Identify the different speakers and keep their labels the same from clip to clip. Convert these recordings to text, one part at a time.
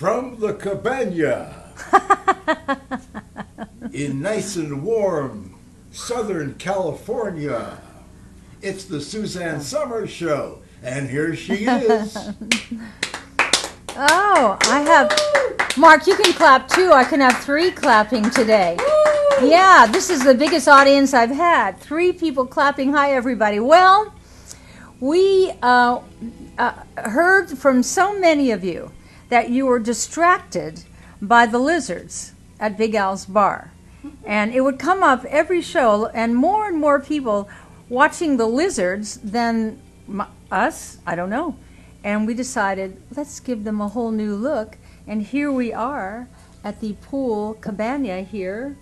Speaker 1: From the cabana in nice and warm Southern California, it's the Suzanne Somers Show. And here she is.
Speaker 2: Oh, I have. Mark, you can clap too. I can have three clapping today. Yeah, this is the biggest audience I've had. Three people clapping. Hi, everybody. Well, we uh, uh, heard from so many of you that you were distracted by the lizards at Big Al's bar. And it would come up every show, and more and more people watching the lizards than us. I don't know. And we decided, let's give them a whole new look. And here we are at the pool cabana here.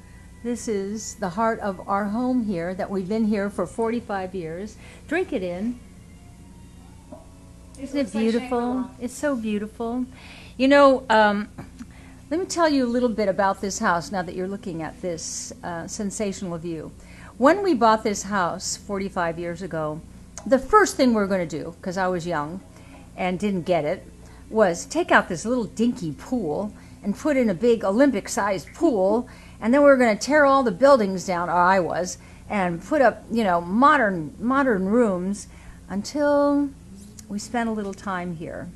Speaker 2: This is the heart of our home here that we've been here for 45 years. Drink it in. Isn't it beautiful? It's so beautiful. You know, um, let me tell you a little bit about this house now that you're looking at this uh, sensational view. When we bought this house 45 years ago, the first thing we were going to do, because I was young and didn't get it, was take out this little dinky pool and put in a big Olympic sized pool, and then we were going to tear all the buildings down, or I was, and put up, you know, modern modern rooms until we spent a little time here.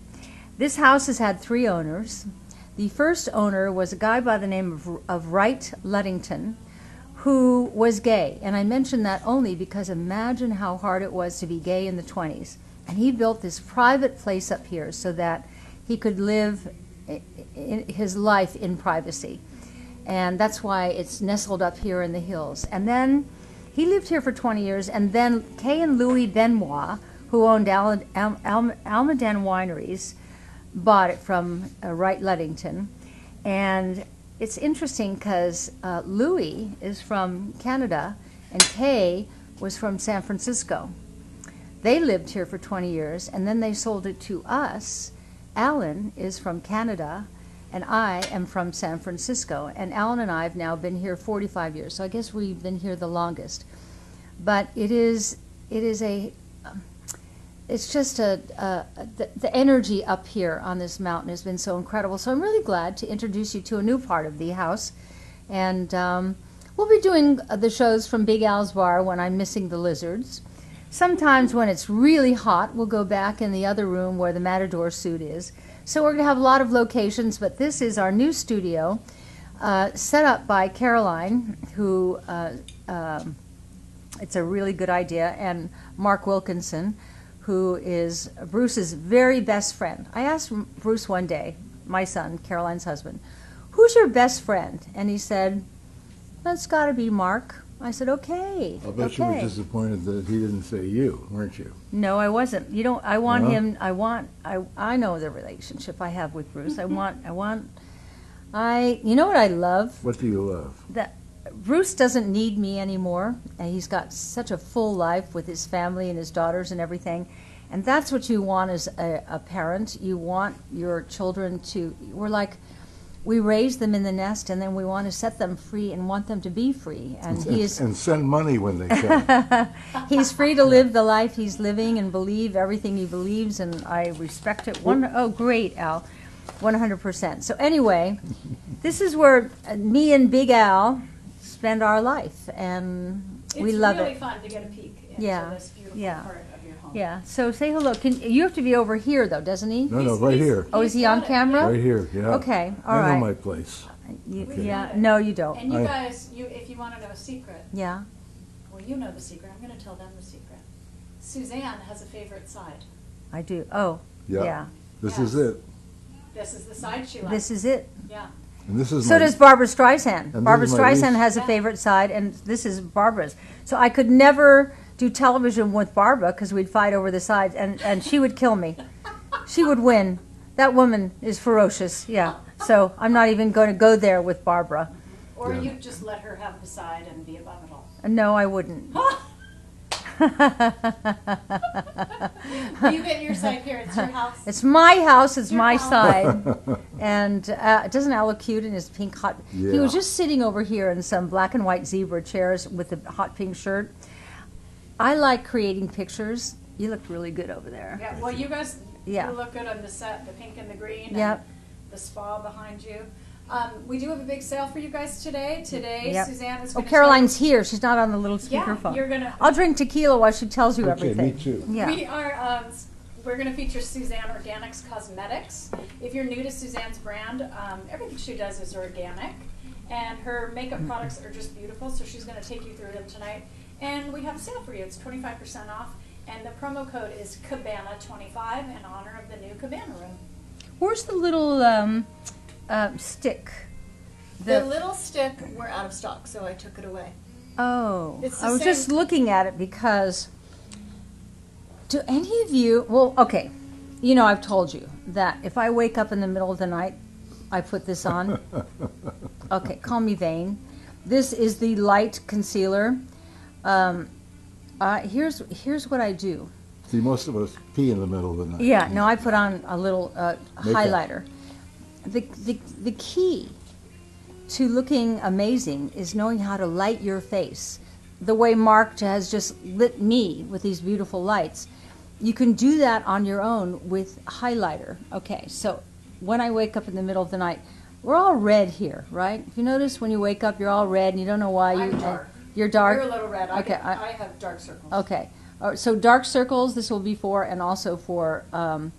Speaker 2: This house has had three owners. The first owner was a guy by the name of, of Wright Ludington, who was gay. And I mention that only because imagine how hard it was to be gay in the 20s. And he built this private place up here so that he could live his life in privacy. And that's why it's nestled up here in the hills. And then he lived here for 20 years. And then Kay and Louis Benoist, who owned Al- Al- Al- Almaden Wineries, bought it from uh, Wright Ludington. And it's interesting because uh, Louis is from Canada and Kay was from San Francisco. They lived here for 20 years and then they sold it to us. Alan is from Canada and I am from San Francisco. And Alan and I have now been here 45 years, so I guess we've been here the longest. But it is, it is a, it's just a, a the, the energy up here on this mountain has been so incredible. So I'm really glad to introduce you to a new part of the house, and um, we'll be doing the shows from Big Al's Bar when I'm missing the lizards. Sometimes when it's really hot, we'll go back in the other room where the Matador suit is. So we're going to have a lot of locations, but this is our new studio, uh, set up by Caroline, who. Uh, um it's a really good idea, and Mark Wilkinson, who is Bruce's very best friend. I asked Bruce one day, my son, Caroline's husband, who's your best friend? And he said, that's got to be Mark. I said, okay.
Speaker 3: I'll bet
Speaker 2: okay.
Speaker 3: you were disappointed that he didn't say you, weren't you?
Speaker 2: No, I wasn't. You don't. I want
Speaker 3: No?
Speaker 2: him. I want. I. I know the relationship I have with Bruce. I want. I want. I. You know what I love?
Speaker 3: What do you love?
Speaker 2: that Bruce doesn't need me anymore, and he's got such a full life with his family and his daughters and everything. And that's what you want as a, a parent. You want your children to. We're like, we raise them in the nest, and then we want to set them free and want them to be free. And he is.
Speaker 3: And send money when they can.
Speaker 2: he's free to live the life he's living and believe everything he believes, and I respect it. One, oh, great, Al, one hundred percent. So anyway, this is where uh, me and Big Al spend our life, and we love
Speaker 4: really
Speaker 2: it.
Speaker 4: It's really fun to get a peek into
Speaker 2: Yeah,
Speaker 4: this beautiful
Speaker 2: yeah.
Speaker 4: part of your home.
Speaker 2: Yeah. So say hello. Can you have to be over here though, doesn't he?
Speaker 3: No, no, right
Speaker 4: he's-
Speaker 3: here.
Speaker 2: Oh, is he on
Speaker 4: got it,
Speaker 2: camera?
Speaker 3: Right here, yeah.
Speaker 2: Okay, all
Speaker 3: I
Speaker 2: right.
Speaker 3: know my place.
Speaker 2: You,
Speaker 3: Okay.
Speaker 2: Yeah. No, you don't.
Speaker 4: And you
Speaker 3: I-
Speaker 4: guys, you, if you want to know a secret,
Speaker 2: Yeah.
Speaker 4: well, you know the secret. I'm going to tell them the secret. Suzanne has a favorite side.
Speaker 2: I do. Oh.
Speaker 3: Yeah.
Speaker 2: Yeah.
Speaker 3: This
Speaker 4: Yes.
Speaker 3: is it.
Speaker 4: This is the side she likes.
Speaker 2: This is it.
Speaker 4: yeah.
Speaker 3: And this is
Speaker 2: So
Speaker 3: my,
Speaker 2: does Barbra Streisand. Barbara
Speaker 3: this is my
Speaker 2: Streisand has a favorite side, and this is Barbara's. So I could never do television with Barbara because we'd fight over the sides, and, and she would kill me. She would win. That woman is ferocious, yeah. So I'm not even going to go there with Barbara.
Speaker 4: Or
Speaker 3: Yeah.
Speaker 4: you just let her have the side and be above it all.
Speaker 2: No, I wouldn't.
Speaker 4: you get your side here. It's your house.
Speaker 2: It's my house. It's
Speaker 4: Your
Speaker 2: my
Speaker 4: house.
Speaker 2: side. And uh, doesn't Al look cute in his pink hot? He was just sitting over here in some black and white zebra chairs with a hot pink shirt. I like creating pictures. You look really good over there.
Speaker 4: yeah. Well, you guys
Speaker 2: Yeah.
Speaker 4: you look good on the set, the pink and the green. and
Speaker 2: Yep.
Speaker 4: the spa behind you. Um, we do have a big sale for you guys today. Today,
Speaker 2: Yep.
Speaker 4: Suzanne is
Speaker 2: Oh,
Speaker 4: going to
Speaker 2: Caroline's here. She's not on the little speakerphone.
Speaker 4: Yeah,
Speaker 2: speakerphone.
Speaker 4: you're gonna.
Speaker 2: I'll drink tequila while she tells you
Speaker 3: Okay,
Speaker 2: everything.
Speaker 3: me too.
Speaker 2: Yeah.
Speaker 4: We are. Um, we're going to feature Suzanne Organics Cosmetics. If you're new to Suzanne's brand, um, everything she does is organic, and her makeup
Speaker 2: Mm-hmm.
Speaker 4: products are just beautiful. So she's going to take you through them tonight. And we have a sale for you. It's 25% off, and the promo code is Cabana25 in honor of the new Cabana room.
Speaker 2: Where's the little um, stick?
Speaker 4: The, little stick, we're out of stock, so I took it away.
Speaker 2: Oh, I was just looking at it because do any of you, well, okay, you know, I've told you that if I wake up in the middle of the night, I put this on. okay, call me vain. This is the light concealer. Um, uh, here's here's what I do.
Speaker 3: See, most of us pee in the middle of the night.
Speaker 2: Yeah, no, I put on a little uh,
Speaker 3: Makeup.
Speaker 2: highlighter. The, the, the key to looking amazing is knowing how to light your face. The way Mark has just lit me with these beautiful lights. You can do that on your own with highlighter. Okay, so when I wake up in the middle of the night, we're all red here, right? If you notice when you wake up, you're all red and you don't know why. You,
Speaker 4: dark.
Speaker 2: You're dark?
Speaker 4: You're a little red.
Speaker 2: Okay,
Speaker 4: get-
Speaker 2: I-
Speaker 4: I have dark circles.
Speaker 2: Okay. Right, so dark circles, this will be for, and also for um,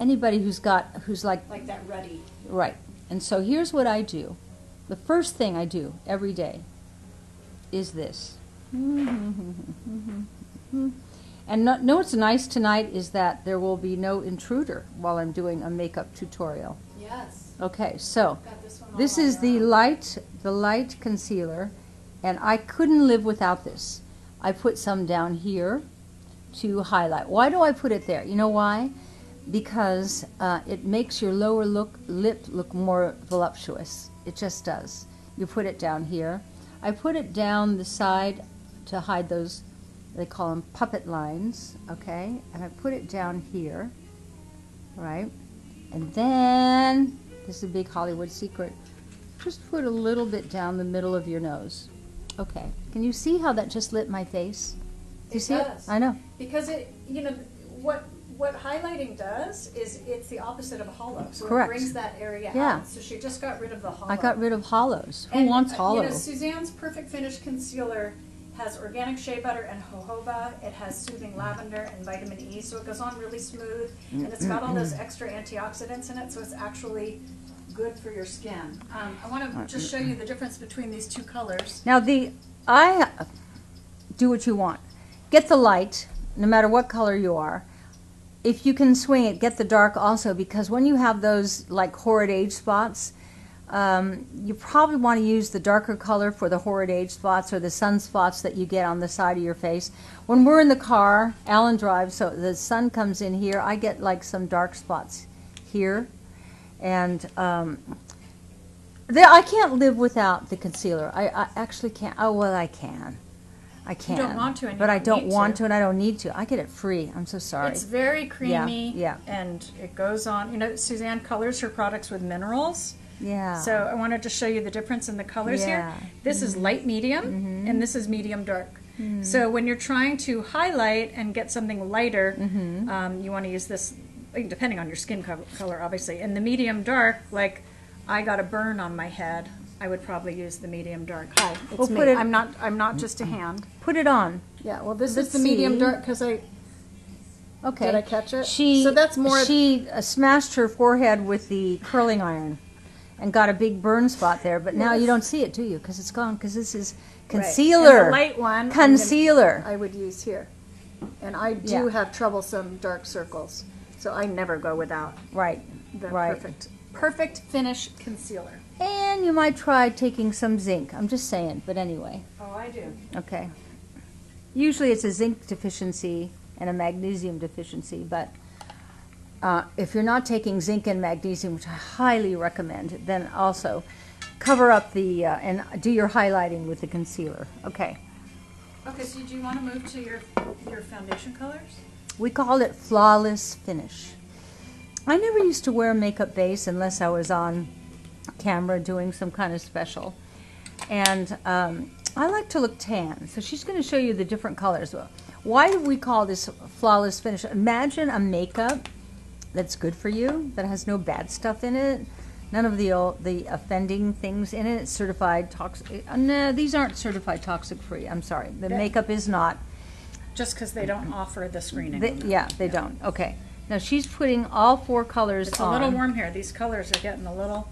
Speaker 2: anybody who's got, who's like,
Speaker 4: Like that ruddy.
Speaker 2: right. And so here's what I do. The first thing I do every day is this. And no, know what's nice tonight is that there will be no intruder while I'm doing a makeup tutorial.
Speaker 4: Yes.
Speaker 2: Okay, so
Speaker 4: this
Speaker 2: this is the
Speaker 4: own.
Speaker 2: light, the light concealer, and I couldn't live without this. I put some down here to highlight. Why do I put it there? You know why? Because uh, it makes your lower look lip look more voluptuous. It just does. You put it down here. I put it down the side to hide those. They call them puppet lines. Okay, and I put it down here. Right, and then this is a big Hollywood secret. Just put a little bit down the middle of your nose. Okay. Can you see how that just lit my face? Do you
Speaker 4: It
Speaker 2: see
Speaker 4: does.
Speaker 2: it? I know.
Speaker 4: Because it, you know, what what highlighting does is it's the opposite of a hollow. So
Speaker 2: Correct.
Speaker 4: it brings that area
Speaker 2: Yeah.
Speaker 4: out. So she just got rid of the hollow.
Speaker 2: I got rid of hollows. Who
Speaker 4: And,
Speaker 2: wants
Speaker 4: uh,
Speaker 2: hollow?
Speaker 4: You know, Suzanne's Perfect Finish Concealer has organic shea butter and jojoba. It has soothing lavender and vitamin E, so it goes on really smooth. And it's got all those extra antioxidants in it, so it's actually good for your skin. Um, I want to just show you the difference between these two colors.
Speaker 2: Now the I do what you want. Get the light, no matter what color you are. If you can swing it, get the dark also, because when you have those like horrid age spots, um, you probably want to use the darker color for the horrid age spots or the sun spots that you get on the side of your face. When we're in the car, Alan drives, so the sun comes in here. I get like some dark spots here, and um, I can't live without the concealer. I, I actually can't. Oh well, I can. I can.
Speaker 4: don't want to and
Speaker 2: but I
Speaker 4: don't
Speaker 2: want
Speaker 4: to.
Speaker 2: and I don't need to. I get it free. I'm so sorry.
Speaker 4: It's very creamy.
Speaker 2: yeah.
Speaker 4: And it goes on. You know, Suzanne colors her products with minerals.
Speaker 2: yeah.
Speaker 4: So I wanted to show you the difference in the colors
Speaker 2: Yeah.
Speaker 4: here. This is mm-hmm. light medium, mm-hmm. and this is medium dark. Mm-hmm. So when you're trying to highlight and get something lighter, um, you want to use this, depending on your skin color, obviously. And the medium dark, like I got a burn on my head, I would probably use the medium dark. Hi, it's
Speaker 2: Well,
Speaker 4: me.
Speaker 2: put it-
Speaker 4: I'm not. I'm not just a hand.
Speaker 2: Put it on.
Speaker 4: Yeah. Well, this
Speaker 2: Let's
Speaker 4: is the medium
Speaker 2: see.
Speaker 4: dark because I
Speaker 2: Okay.
Speaker 4: Did I catch it?
Speaker 2: She
Speaker 4: So that's more-
Speaker 2: She uh, smashed her forehead with the curling iron, and got a big burn spot there. But now you don't see it, do you? Because it's gone. Because this is
Speaker 4: Right.
Speaker 2: concealer.
Speaker 4: And the light one. I'm gonna-
Speaker 2: Concealer.
Speaker 4: I would use here. And I do
Speaker 2: Yeah.
Speaker 4: have troublesome dark circles, so I never go without
Speaker 2: right.
Speaker 4: the
Speaker 2: Right.
Speaker 4: perfect perfect finish concealer.
Speaker 2: And you might try taking some zinc. I'm just saying. But anyway.
Speaker 4: Oh, I do.
Speaker 2: Okay. Usually it's a zinc deficiency and a magnesium deficiency, but uh, if you're not taking zinc and magnesium, which I highly recommend, then also cover up the uh, and do your highlighting with the concealer. Okay.
Speaker 4: Okay, so do you want to move to your your foundation colors?
Speaker 2: We call it flawless finish. I never used to wear a makeup base unless I was on camera doing some kind of special. And um, I like to look tan, so she's going to show you the different colors. Why do we call this flawless finish? Imagine a makeup that's good for you, that has no bad stuff in it, None of the old, the offending things in it. It's certified toxic. Uh, no, these aren't certified toxic free. I'm sorry. The makeup is not.
Speaker 4: Just because they don't offer the screening.
Speaker 2: They, yeah, they don't. Okay. Now she's putting all four colors
Speaker 4: It's a
Speaker 2: on.
Speaker 4: little warm here. These colors are getting a little,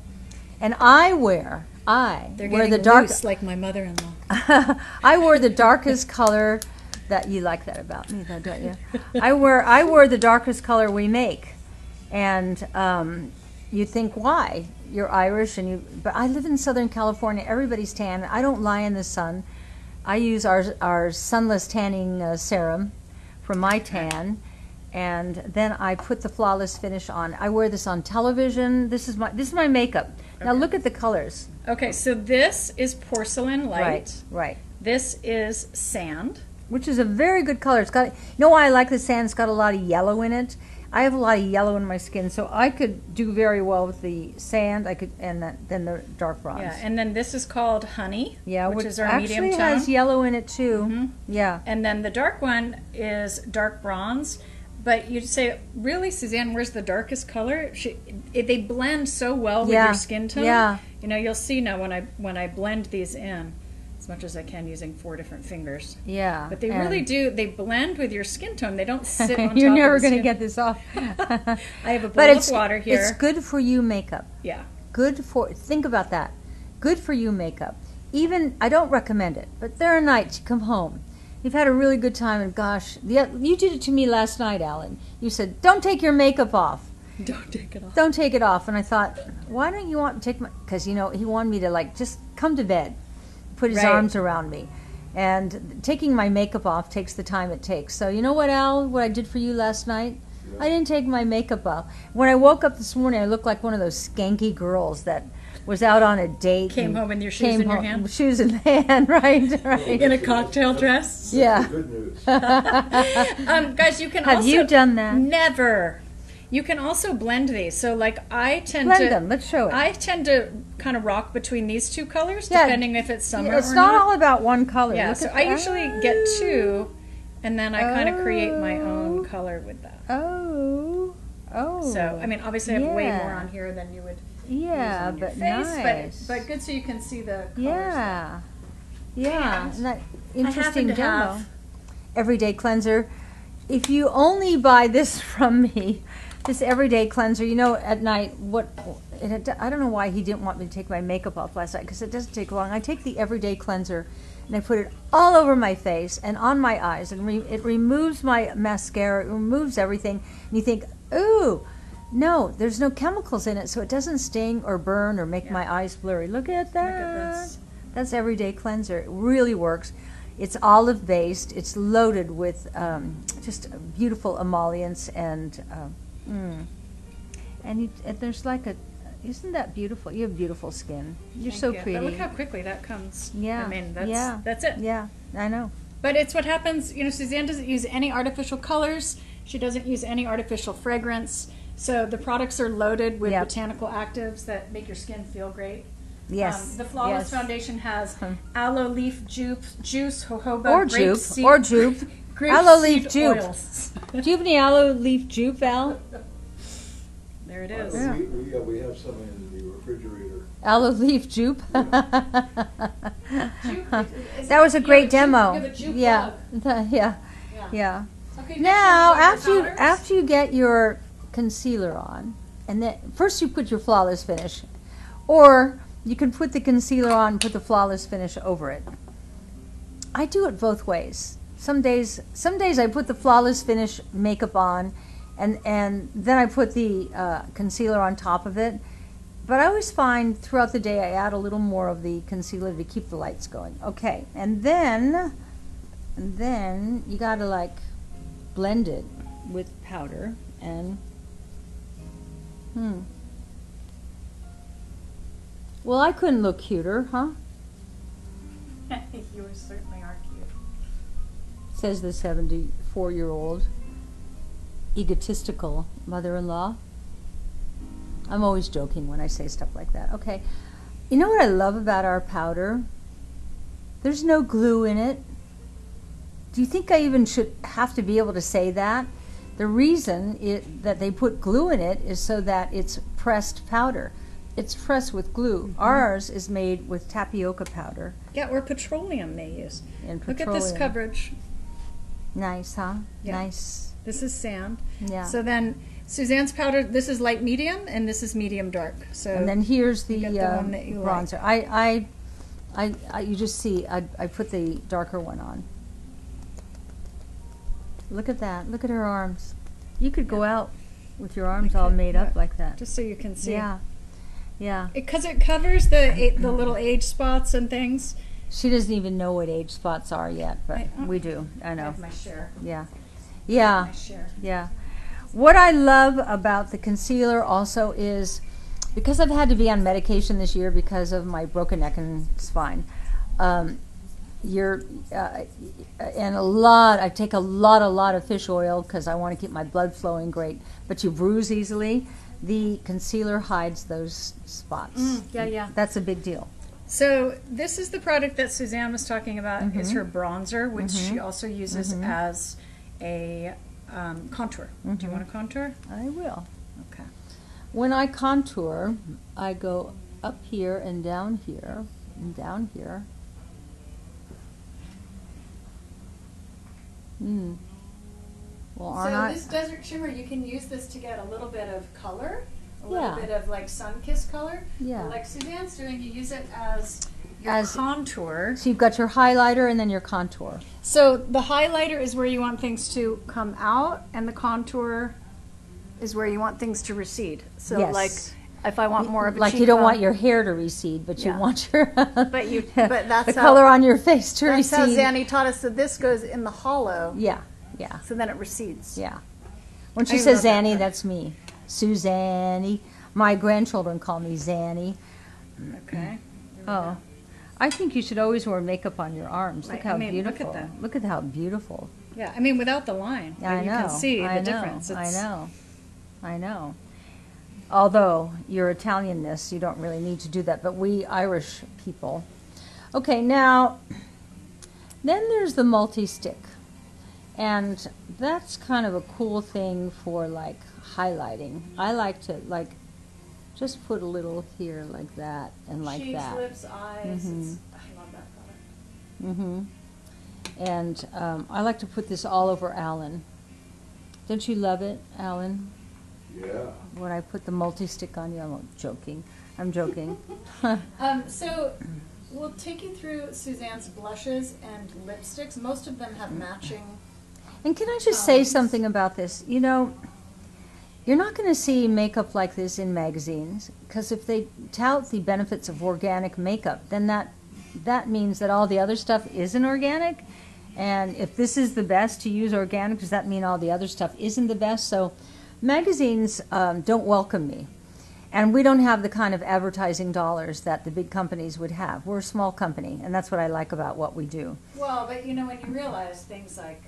Speaker 2: And I wear, I
Speaker 4: they're
Speaker 2: wear the dark.
Speaker 4: loose like my mother-in-law.
Speaker 2: I wore the darkest color that you like that about me, though, don't you? I wear I wear the darkest color we make, and um, you think why? You're Irish, and you. But I live in Southern California. Everybody's tan. I don't lie in the sun. I use our our sunless tanning uh, serum for my tan. And then I put the flawless finish on. I wear this on television. This is my this is my makeup. Now look at the colors.
Speaker 4: Okay, so this is porcelain light.
Speaker 2: Right, right.
Speaker 4: This is sand.
Speaker 2: which is a very good color. It's got, you know why I like the sand? It's got a lot of yellow in it. I have a lot of yellow in my skin, so I could do very well with the sand. I could, and that, then the dark bronze.
Speaker 4: Yeah, and then this is called honey.
Speaker 2: yeah,
Speaker 4: which, is our
Speaker 2: actually
Speaker 4: medium tone.
Speaker 2: has yellow in it too.
Speaker 4: Mhm.
Speaker 2: Yeah,
Speaker 4: And then the dark one is dark bronze. But you'd say, really, Suzanne, where's the darkest color? She, it, they blend so well with
Speaker 2: Yeah,
Speaker 4: your skin tone.
Speaker 2: yeah.
Speaker 4: You know, you'll see now when I when I blend these in, as much as I can using four different fingers.
Speaker 2: yeah.
Speaker 4: But they really do. They blend with your skin tone. They don't sit on
Speaker 2: You're never going to get this off.
Speaker 4: I have a bowl
Speaker 2: but
Speaker 4: of
Speaker 2: it's
Speaker 4: water here.
Speaker 2: It's good for you makeup.
Speaker 4: Yeah.
Speaker 2: Good for think about that. Good for you makeup. Even I don't recommend it, but there are nights you come home, you've had a really good time, and gosh, the, you did it to me last night, Alan. You said, "Don't take your makeup off."
Speaker 4: Don't take it off.
Speaker 2: don't take it off. And I thought, why don't you want to take my? Because you know he wanted me to like just come to bed, put his
Speaker 4: Right.
Speaker 2: arms around me, and taking my makeup off takes the time it takes. So you know what, Al? What I did for you last night? I didn't take my makeup off. When I woke up this morning, I looked like one of those skanky girls that was out on a date.
Speaker 4: Came home in your shoes
Speaker 2: came
Speaker 4: in your
Speaker 2: home-
Speaker 4: hand?
Speaker 2: Shoes in hand, right? Right.
Speaker 4: In a cocktail dress.
Speaker 2: Yeah.
Speaker 3: Good news.
Speaker 4: Um, guys, you can
Speaker 2: Have
Speaker 4: also
Speaker 2: you done that?
Speaker 4: Never. You can also blend these. So, like, I tend
Speaker 2: Blend
Speaker 4: to.
Speaker 2: them. Let's show it.
Speaker 4: I tend to kind of rock between these two colors,
Speaker 2: Yeah.
Speaker 4: depending if it's summer Yeah,
Speaker 2: it's
Speaker 4: or
Speaker 2: not,
Speaker 4: not.
Speaker 2: all about one color.
Speaker 4: yeah,
Speaker 2: Look
Speaker 4: so I
Speaker 2: that.
Speaker 4: usually get two, and then I kind of create my own
Speaker 2: Oh.
Speaker 4: color with that.
Speaker 2: Oh. Oh.
Speaker 4: So, I mean, obviously, I have way more on here than you would
Speaker 2: Yeah, but
Speaker 4: face,
Speaker 2: nice.
Speaker 4: but but good so you can see the colors.
Speaker 2: Yeah. Yeah.
Speaker 4: And
Speaker 2: that interesting demo.
Speaker 4: have
Speaker 2: Everyday cleanser. If you only buy this from me, this everyday cleanser, you know, at night, what, it, I don't know why he didn't want me to take my makeup off last night because it doesn't take long. I take the everyday cleanser and I put it all over my face and on my eyes, and re, it removes my mascara, it removes everything. And you think, ooh, no, there's no chemicals in it, so it doesn't sting or burn or make
Speaker 4: Yeah.
Speaker 2: my eyes blurry. Look at that.
Speaker 4: Look at.
Speaker 2: That's everyday cleanser. It really works. It's olive based. It's loaded with um, just beautiful emollients and um, mm. and, you, and there's like a. Isn't that beautiful? You have beautiful skin. You're
Speaker 4: Thank
Speaker 2: so
Speaker 4: you.
Speaker 2: pretty.
Speaker 4: But look how quickly that comes.
Speaker 2: Yeah,
Speaker 4: I mean, that's
Speaker 2: yeah.
Speaker 4: that's it.
Speaker 2: yeah, I know.
Speaker 4: But it's what happens, you know, Suzanne doesn't use any artificial colors. She doesn't use any artificial fragrance. So the products are loaded with
Speaker 2: Yep.
Speaker 4: botanical actives that make your skin feel great.
Speaker 2: Yes.
Speaker 4: Um, the Flawless
Speaker 2: yes.
Speaker 4: Foundation has
Speaker 2: Hmm.
Speaker 4: aloe leaf jupe, juice jojoba,
Speaker 2: Or
Speaker 4: grape
Speaker 2: jupe.
Speaker 4: seed,
Speaker 2: Or jupe.
Speaker 4: grape
Speaker 2: aloe leaf
Speaker 4: seed
Speaker 2: jupe.
Speaker 4: oils.
Speaker 2: Do you have any aloe leaf jupe, Val?
Speaker 4: There it is.
Speaker 2: Yeah.
Speaker 3: We, we, uh, we have some in the refrigerator.
Speaker 2: Aloe leaf jupe.
Speaker 4: Is
Speaker 2: that was a great
Speaker 4: have a jupe-
Speaker 2: demo.
Speaker 4: you have a jupe
Speaker 2: Yeah. yeah.
Speaker 4: Yeah.
Speaker 2: Yeah.
Speaker 4: Okay,
Speaker 2: Now, after
Speaker 4: you
Speaker 2: you,
Speaker 4: go to powders.
Speaker 2: after you get your concealer on, and then first you put your flawless finish, or you can put the concealer on and put the flawless finish over it. I do it both ways. Some days, some days I put the flawless finish makeup on, and and then I put the uh, concealer on top of it. But I always find throughout the day I add a little more of the concealer to keep the lights going. Okay, and then, and then you gotta like blend it with powder and hmm. Well, I couldn't look cuter, huh?
Speaker 4: you certainly are cute.
Speaker 2: Says the 74 year old egotistical mother in law. I'm always joking when I say stuff like that. Okay. You know what I love about our powder? There's no glue in it. Do you think I even should have to be able to say that? The reason it, that they put glue in it is so that it's pressed powder. it's pressed with glue. Ours is made with tapioca powder
Speaker 4: Yeah, or petroleum they use.
Speaker 2: and
Speaker 4: Look at this coverage.
Speaker 2: Nice, huh?
Speaker 4: Yeah.
Speaker 2: Nice.
Speaker 4: This is sand.
Speaker 2: Yeah.
Speaker 4: So then Suzanne's powder, this is light medium and this is medium dark. So
Speaker 2: and then here's the,
Speaker 4: the
Speaker 2: uh,
Speaker 4: one that you like.
Speaker 2: bronzer. I, I, I, I, you just see. I, I put the darker one on. Look at that. Look at her arms. You could go out with your arms all made up like that.
Speaker 4: just so you can see.
Speaker 2: Yeah. Yeah.
Speaker 4: Because it, covers the the little age spots and things.
Speaker 2: She doesn't even know what age spots are yet, but
Speaker 4: I- uh,
Speaker 2: we do. I
Speaker 4: I
Speaker 2: know.
Speaker 4: have my share.
Speaker 2: Yeah. Yeah.
Speaker 4: My share.
Speaker 2: Yeah. What I love about the concealer also is because I've had to be on medication this year because of my broken neck and spine. Um, you're uh, and a lot. I take a lot, a lot of fish oil because I want to keep my blood flowing great. But you bruise easily. The concealer hides those spots.
Speaker 4: Mm, yeah, yeah.
Speaker 2: That's a big deal.
Speaker 4: So this is the product that Suzanne was talking about.
Speaker 2: Mm-hmm.
Speaker 4: Is her bronzer, which she also uses as a um, contour. Do
Speaker 2: Mm-hmm.
Speaker 4: you want to contour?
Speaker 2: I will.
Speaker 4: Okay.
Speaker 2: When I contour, I go up here and down here and down here. Hmm. Well,
Speaker 4: so
Speaker 2: I?
Speaker 4: this desert shimmer, you can use this to get a little bit of color, a
Speaker 2: Yeah.
Speaker 4: little bit of like sun-kissed color.
Speaker 2: Yeah.
Speaker 4: Like Suzanne's doing, you use it as your
Speaker 2: As-
Speaker 4: contour.
Speaker 2: So you've got your highlighter and then your contour.
Speaker 4: So the highlighter is where you want things to come out, and the contour is where you want things to recede. So
Speaker 2: Yes.
Speaker 4: like, if I want more of a
Speaker 2: like you don't want your hair to recede, but you
Speaker 4: Yeah.
Speaker 2: want your
Speaker 4: But you- but that's
Speaker 2: the
Speaker 4: how-
Speaker 2: color on your face to
Speaker 4: That's how. Zanny taught us. So this goes in the hollow,
Speaker 2: Yeah, yeah,
Speaker 4: so then it recedes.
Speaker 2: yeah. When she
Speaker 4: I
Speaker 2: says
Speaker 4: love that
Speaker 2: Zanny, that's me. Suzanne. My grandchildren call me Zanny.
Speaker 4: Okay.
Speaker 2: Oh, I think you should always wear makeup on your arms. Look how
Speaker 4: I mean, look at that.
Speaker 2: Look at how beautiful.
Speaker 4: Yeah, I mean without the line,
Speaker 2: I know.
Speaker 4: you can see the
Speaker 2: know,
Speaker 4: difference.
Speaker 2: I know. I know. Although your Italianness, you don't really need to do that, but we Irish people. Okay, now, then there's the multi stick. And that's kind of a cool thing for like highlighting. I like to like just put a little here like that and like
Speaker 4: Cheeks,
Speaker 2: that.
Speaker 4: lips, eyes.
Speaker 2: Mhm.
Speaker 4: It's, I love that product.
Speaker 2: hmm And um, I like to put this all over Alan. Don't you love it, Alan?
Speaker 3: Yeah.
Speaker 2: When I put the multi-stick on you, I'm joking. I'm joking.
Speaker 4: Um, so we'll take you through Suzanne's blushes and lipsticks. Most of them have matching.
Speaker 2: and can I just say
Speaker 4: Tones.
Speaker 2: something about this? You know, you're not going to see makeup like this in magazines because if they tout the benefits of organic makeup, then that that means that all the other stuff isn't organic. And if this is the best to use organic, does that mean all the other stuff isn't the best? So magazines um, don't welcome me. And we don't have the kind of advertising dollars that the big companies would have. We're a small company, and that's what I like about what we do.
Speaker 4: Well, but you know, when you realize things like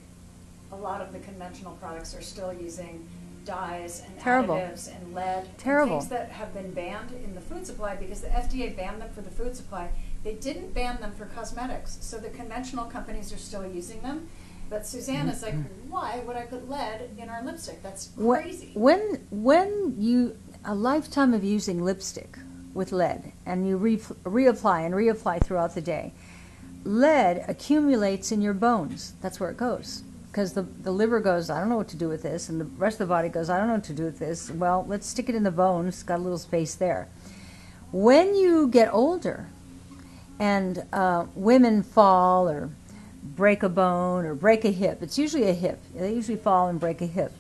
Speaker 4: a lot of the conventional products are still using dyes and
Speaker 2: Terrible.
Speaker 4: additives and lead.
Speaker 2: Terrible.
Speaker 4: And things that have been banned in the food supply because the FDA banned them for the food supply. They didn't ban them for cosmetics. So the conventional companies are still using them. But Suzanne is like, why would I put lead in our lipstick? That's crazy.
Speaker 2: When when you a lifetime of using lipstick with lead, and you re- reapply and reapply throughout the day, lead accumulates in your bones. That's where it goes. Because the, the liver goes, I don't know what to do with this, and the rest of the body goes, I don't know what to do with this. Well, let's stick it in the bones. It's got a little space there. When you get older, and uh, women fall or break a bone or break a hip, it's usually a hip. They usually fall and break a hip.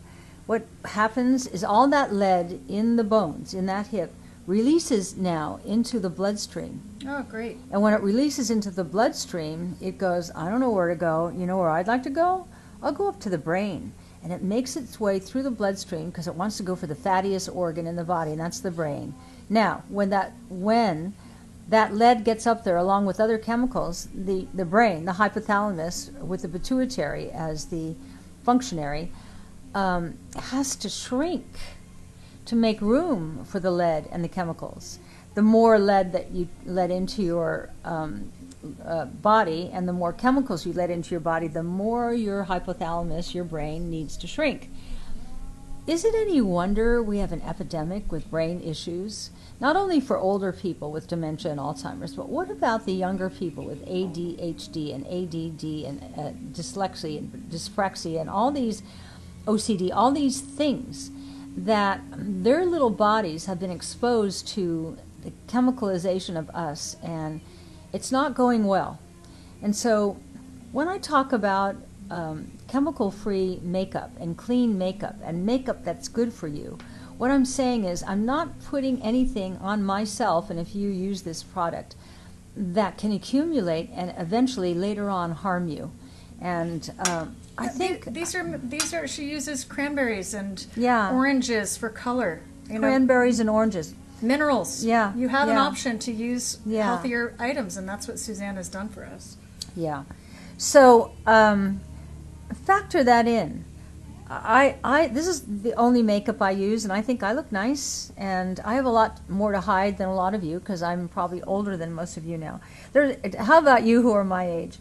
Speaker 2: What happens is all that lead in the bones, in that hip, releases now into the bloodstream.
Speaker 4: Oh, great.
Speaker 2: And when it releases into the bloodstream, it goes, I don't know where to go. You know where I'd like to go? I'll go up to the brain. And it makes its way through the bloodstream because it wants to go for the fattiest organ in the body, and that's the brain. Now, when that when that lead gets up there along with other chemicals, the, the brain, the hypothalamus, with the pituitary as the functionary, um, has to shrink to make room for the lead and the chemicals. The more lead that you let into your um, uh, body and the more chemicals you let into your body, the more your hypothalamus, your brain, needs to shrink. Is it any wonder we have an epidemic with brain issues? Not only for older people with dementia and Alzheimer's, but what about the younger people with ADHD and ADD and uh, dyslexia and dyspraxia and all these OCD, all these things that their little bodies have been exposed to the chemicalization of us and it's not going well. And so when I talk about um, chemical free makeup and clean makeup and makeup that's good for you, what I'm saying is I'm not putting anything on myself, and if you use this product, that can accumulate and eventually later on harm you. And um, I think
Speaker 4: these are these are she uses cranberries and
Speaker 2: Yeah.
Speaker 4: oranges for color. You know,
Speaker 2: cranberries and oranges.
Speaker 4: minerals.
Speaker 2: Yeah,
Speaker 4: you have an option to use
Speaker 2: Yeah.
Speaker 4: healthier items, and that's what Suzanne has done for us.
Speaker 2: Yeah. So um, factor that in. I, I this is the only makeup I use, and I think I look nice, and I have a lot more to hide than a lot of you because I'm probably older than most of you now. There, how about you who are my age?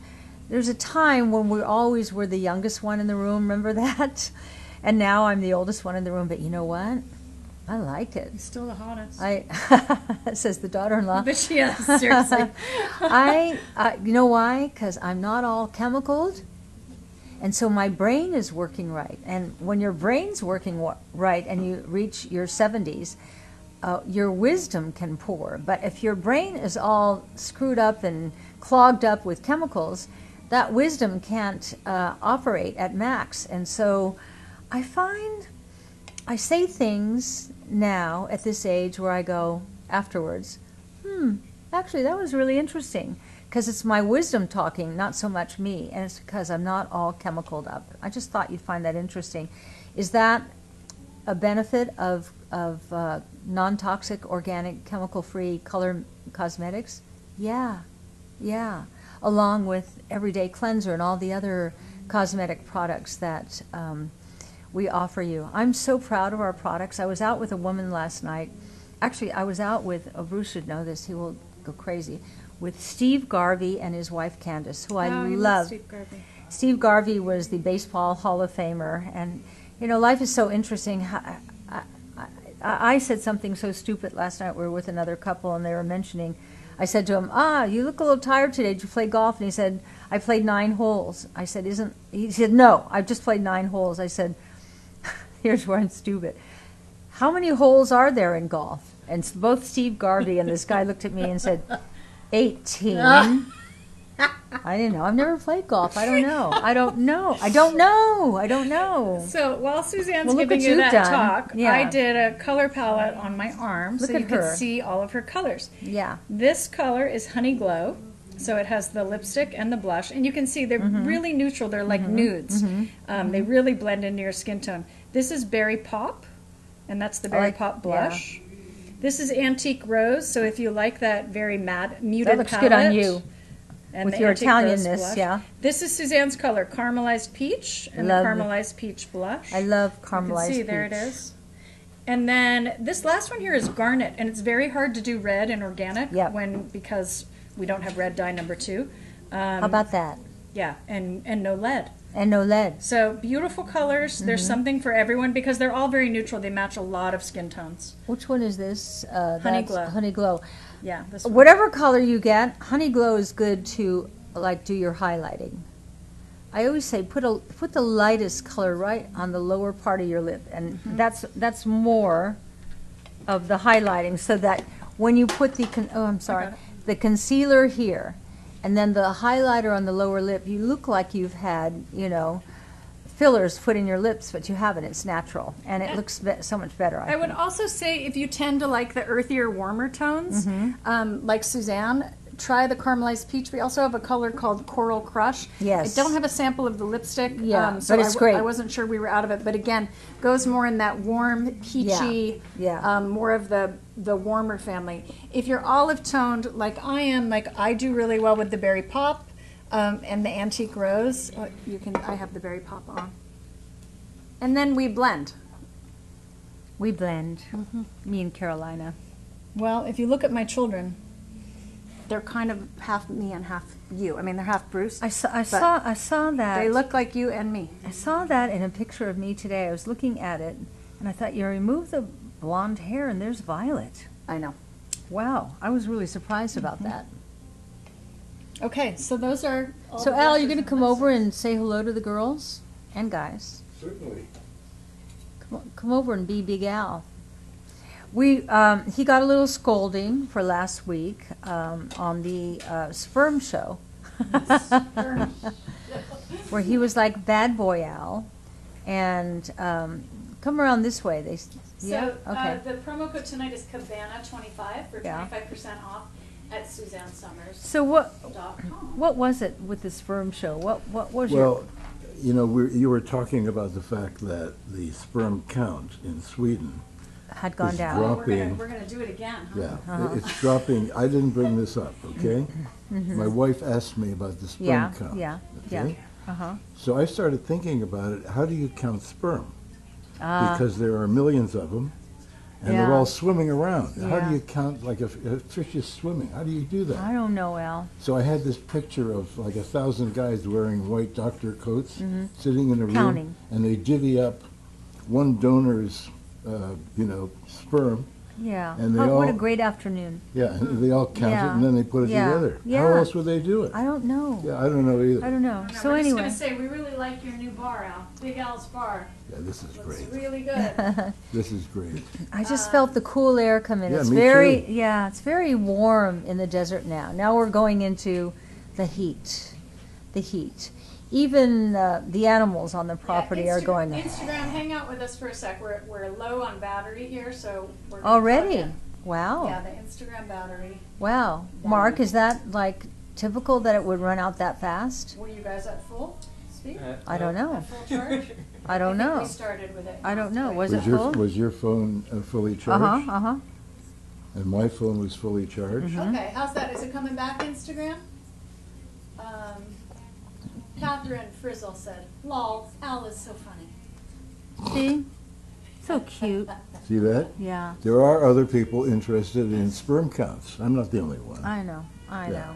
Speaker 2: There's a time when we always were the youngest one in the room. Remember that? And now I'm the oldest one in the room. But you know what? I like it.
Speaker 4: You're Still the hottest.
Speaker 2: I says the daughter-in-law.
Speaker 4: but she is seriously.
Speaker 2: I, I, you know why? Because I'm not all chemicaled, and so my brain is working right. And when your brain's working right, and you reach your 70s, uh, your wisdom can pour. But if your brain is all screwed up and clogged up with chemicals, that wisdom can't uh, operate at max. And so, I find I say things now at this age where I go afterwards, hmm, actually, that was really interesting because it's my wisdom talking, not so much me, and it's because I'm not all chemicaled up. I just thought you'd find that interesting. Is that a benefit of, of uh, non toxic, organic, chemical free color cosmetics? Yeah, yeah. Along with Everyday Cleanser and all the other cosmetic products that um, we offer you. I'm so proud of our products. I was out with a woman last night. Actually, I was out with, oh, Bruce should know this, he will go crazy, with Steve Garvey and his wife Candace, who I love. Steve Garvey was the Baseball Hall of Famer, and you know, life is so interesting. I, I, I, I said something so stupid last night. We were with another couple, and they were mentioning. I said to him, "Ah, you look a little tired today. Did you play golf?" And he said, "I played nine holes." I said, "Isn't?" He said, "No, I've just played nine holes." I said, "Here's where I'm stupid. How many holes are there in golf?" And both Steve Garvey and this guy looked at me and said, 18. I didn't know. I've never played golf. I don't know. I don't know. I don't know. I don't know.
Speaker 4: So while Suzanne's
Speaker 2: Well,
Speaker 4: giving you that
Speaker 2: done.
Speaker 4: talk,
Speaker 2: Yeah.
Speaker 4: I did a color palette on my arm
Speaker 2: Look
Speaker 4: so you could see all of her colors.
Speaker 2: Yeah.
Speaker 4: This color is Honey Glow. So it has the lipstick and the blush, and you can see they're
Speaker 2: Mm-hmm.
Speaker 4: really neutral. They're like nudes. Um, they really blend into your skin tone. This is Berry Pop, and that's the Berry
Speaker 2: like-
Speaker 4: Pop
Speaker 2: yeah.
Speaker 4: This is Antique Rose. So if you like that very matte, muted
Speaker 2: That looks good on you.
Speaker 4: and
Speaker 2: with your Italianness, yeah.
Speaker 4: This is Suzanne's color, caramelized peach, and
Speaker 2: Love
Speaker 4: the
Speaker 2: it.
Speaker 4: caramelized peach blush.
Speaker 2: I love caramelized
Speaker 4: see, there it
Speaker 2: peach.
Speaker 4: is. And then this last one here is garnet, and it's very hard to do red and organic
Speaker 2: Yep.
Speaker 4: when because we don't have red dye number two. Um,
Speaker 2: How about that?
Speaker 4: yeah, and and no lead.
Speaker 2: And no lead.
Speaker 4: So beautiful colors. There's
Speaker 2: Mm-hmm.
Speaker 4: something for everyone because they're all very neutral. They match a lot of skin tones.
Speaker 2: Which one is this? Uh,
Speaker 4: Honey Glow.
Speaker 2: Honey Glow.
Speaker 4: Yeah.
Speaker 2: Whatever color you get, Honey Glow is good to like do your highlighting. I always say put a put the lightest color right on the lower part of your lip, and
Speaker 4: Mm-hmm.
Speaker 2: that's that's more of the highlighting, so that when you put the con- oh I'm sorry the concealer here, and then the highlighter on the lower lip, you look like you've had you know fillers put in your lips, but you haven't. It's natural, and it looks be- so much better. I,
Speaker 4: I would also say if you tend to like the earthier, warmer tones,
Speaker 2: Mm-hmm.
Speaker 4: um, like Suzanne, try the caramelized peach. We also have a color called Coral Crush.
Speaker 2: Yes.
Speaker 4: I don't have a sample of the lipstick.
Speaker 2: Yeah,
Speaker 4: um, so
Speaker 2: but
Speaker 4: I
Speaker 2: it's
Speaker 4: w-
Speaker 2: great.
Speaker 4: I wasn't sure we were out of it, but again, goes more in that warm, peachy,
Speaker 2: yeah.
Speaker 4: Um, more of the the warmer family. If you're olive toned, like I am, like I do really well with the berry pop. Um, and the antique rose, uh, you can. I have the berry pop on, and then we blend.
Speaker 2: we blend.
Speaker 4: Mm-hmm.
Speaker 2: Me and Carolina.
Speaker 4: Well, if you look at my children, they're kind of half me and half you. I mean, they're half Bruce.
Speaker 2: I saw, I saw, I saw that.
Speaker 4: They look like you and me.
Speaker 2: I saw that in a picture of me today. I was looking at it, And I thought, you remove the blonde hair and there's violet.
Speaker 4: I know.
Speaker 2: Wow, I was really surprised
Speaker 4: Mm-hmm.
Speaker 2: about that.
Speaker 4: Okay, so those are. all
Speaker 2: So Al, you're gonna come over and say hello to the girls and guys.
Speaker 3: Certainly.
Speaker 2: Come, come over and be Big Al. We, um, he got a little scolding for last week um, on the uh, sperm show, where he was like bad boy Al, and um, come around this way. They, s- yeah,
Speaker 4: So,
Speaker 2: okay.
Speaker 4: uh, the promo code tonight is Cabana twenty-five for
Speaker 2: Yeah.
Speaker 4: twenty-five percent off at SuzanneSomers.com.
Speaker 2: so what, what was it with the sperm show? What, what was your?
Speaker 5: Well, you know, we you were talking about the fact that the sperm count in Sweden,
Speaker 2: had gone
Speaker 5: is
Speaker 2: down.
Speaker 4: Oh, we're gonna,
Speaker 5: dropping.
Speaker 4: we're gonna do it again, huh?
Speaker 5: yeah,
Speaker 2: Uh-huh.
Speaker 5: it's dropping. I didn't bring this up, okay? My wife asked me about the sperm
Speaker 2: Mm-hmm. Yeah,
Speaker 5: count.
Speaker 2: yeah, yeah.
Speaker 5: okay?
Speaker 2: Uh-huh.
Speaker 5: So I started thinking about it. How do you count sperm?
Speaker 2: Ah,
Speaker 5: Because there are millions of them, and they're
Speaker 2: Yeah.
Speaker 5: all swimming around. How
Speaker 2: Yeah.
Speaker 5: do you count like a fish is swimming? How do you do that?
Speaker 2: I don't know, Al.
Speaker 5: So I had this picture of like a thousand guys wearing white doctor coats, sitting in a room,
Speaker 2: Mm-hmm. Counting.
Speaker 5: and they divvy up one donor's, uh, you know, sperm.
Speaker 2: Yeah.
Speaker 5: And they
Speaker 2: Oh, what a great afternoon.
Speaker 5: Yeah, and they all count
Speaker 2: Yeah.
Speaker 5: it, and then they put it
Speaker 2: Yeah.
Speaker 5: together. How else would they do it?
Speaker 2: I don't know.
Speaker 5: Yeah, I don't know either.
Speaker 2: I don't know.
Speaker 4: No,
Speaker 2: So
Speaker 4: we're
Speaker 2: anyway.
Speaker 4: just gonna say, we really like your new bar, Al, Big Al's Bar.
Speaker 5: Yeah, this is
Speaker 4: Looks
Speaker 5: great.
Speaker 4: really good.
Speaker 5: This is great.
Speaker 2: I just
Speaker 4: Uh,
Speaker 2: felt the cool air come in.
Speaker 5: Yeah,
Speaker 2: it's
Speaker 5: me
Speaker 2: very
Speaker 5: too.
Speaker 2: yeah, it's very warm in the desert now. Now we're going into the heat. The heat. Even uh, the animals on the property
Speaker 4: Yeah,
Speaker 2: are
Speaker 4: Instagram-
Speaker 2: going
Speaker 4: Instagram, hang out with us for a sec. We're, we're low on battery here, so we're.
Speaker 2: already. Wow.
Speaker 4: Yeah, the Instagram battery.
Speaker 2: Wow. Mark, is that like typical that it would run out that fast?
Speaker 4: Were you guys at full speed?
Speaker 2: I don't know.
Speaker 4: At full charge?
Speaker 2: I don't
Speaker 4: think
Speaker 2: know.
Speaker 4: we started with it.
Speaker 2: I don't know. Was
Speaker 5: Was
Speaker 2: it
Speaker 5: your
Speaker 2: full?
Speaker 5: was your phone uh, fully
Speaker 2: Uh
Speaker 5: charged?
Speaker 2: huh. Uh huh.
Speaker 5: And my phone was fully charged.
Speaker 2: Mm-hmm.
Speaker 4: Okay, how's that? Is it coming back, Instagram? Um, Catherine Frizzle said, lol, Al is so funny.
Speaker 2: See, so cute.
Speaker 5: See that?
Speaker 2: Yeah.
Speaker 5: There are other people interested in sperm counts. I'm not the only one.
Speaker 2: I know. I
Speaker 5: Yeah.
Speaker 2: know.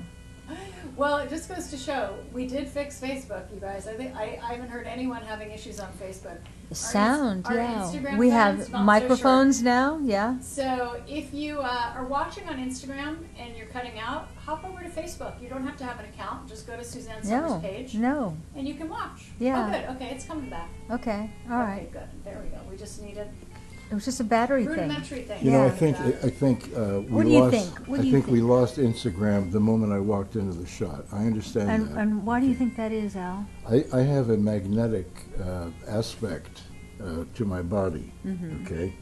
Speaker 4: Well, it just goes to show, we did fix Facebook, you guys. I think, I, I haven't heard anyone having issues on Facebook.
Speaker 2: Sound,
Speaker 4: our
Speaker 2: yeah.
Speaker 4: Instagram
Speaker 2: We have
Speaker 4: not so
Speaker 2: microphones now, yeah.
Speaker 4: So if you uh, are watching on Instagram and you're cutting out, hop over to Facebook. You don't have to have an account. Just go to Suzanne Somers'
Speaker 2: No,
Speaker 4: page
Speaker 2: no.
Speaker 4: and you can watch.
Speaker 2: Yeah.
Speaker 4: Oh, good. Okay, it's coming back.
Speaker 2: Okay, all
Speaker 4: okay,
Speaker 2: right.
Speaker 4: good. There we go. We just needed
Speaker 2: It was just a battery thing.
Speaker 4: rudimentary things.
Speaker 5: You know, I
Speaker 2: Yeah.
Speaker 5: think I think uh, we
Speaker 2: What do you
Speaker 5: lost.
Speaker 2: think? What
Speaker 5: I
Speaker 2: do you
Speaker 5: think we
Speaker 2: think?
Speaker 5: lost Instagram the moment I walked into the shot. I understand
Speaker 2: And,
Speaker 5: that.
Speaker 2: and why do you think that is, Al?
Speaker 5: I, I have a magnetic uh, aspect uh, to my body. Okay,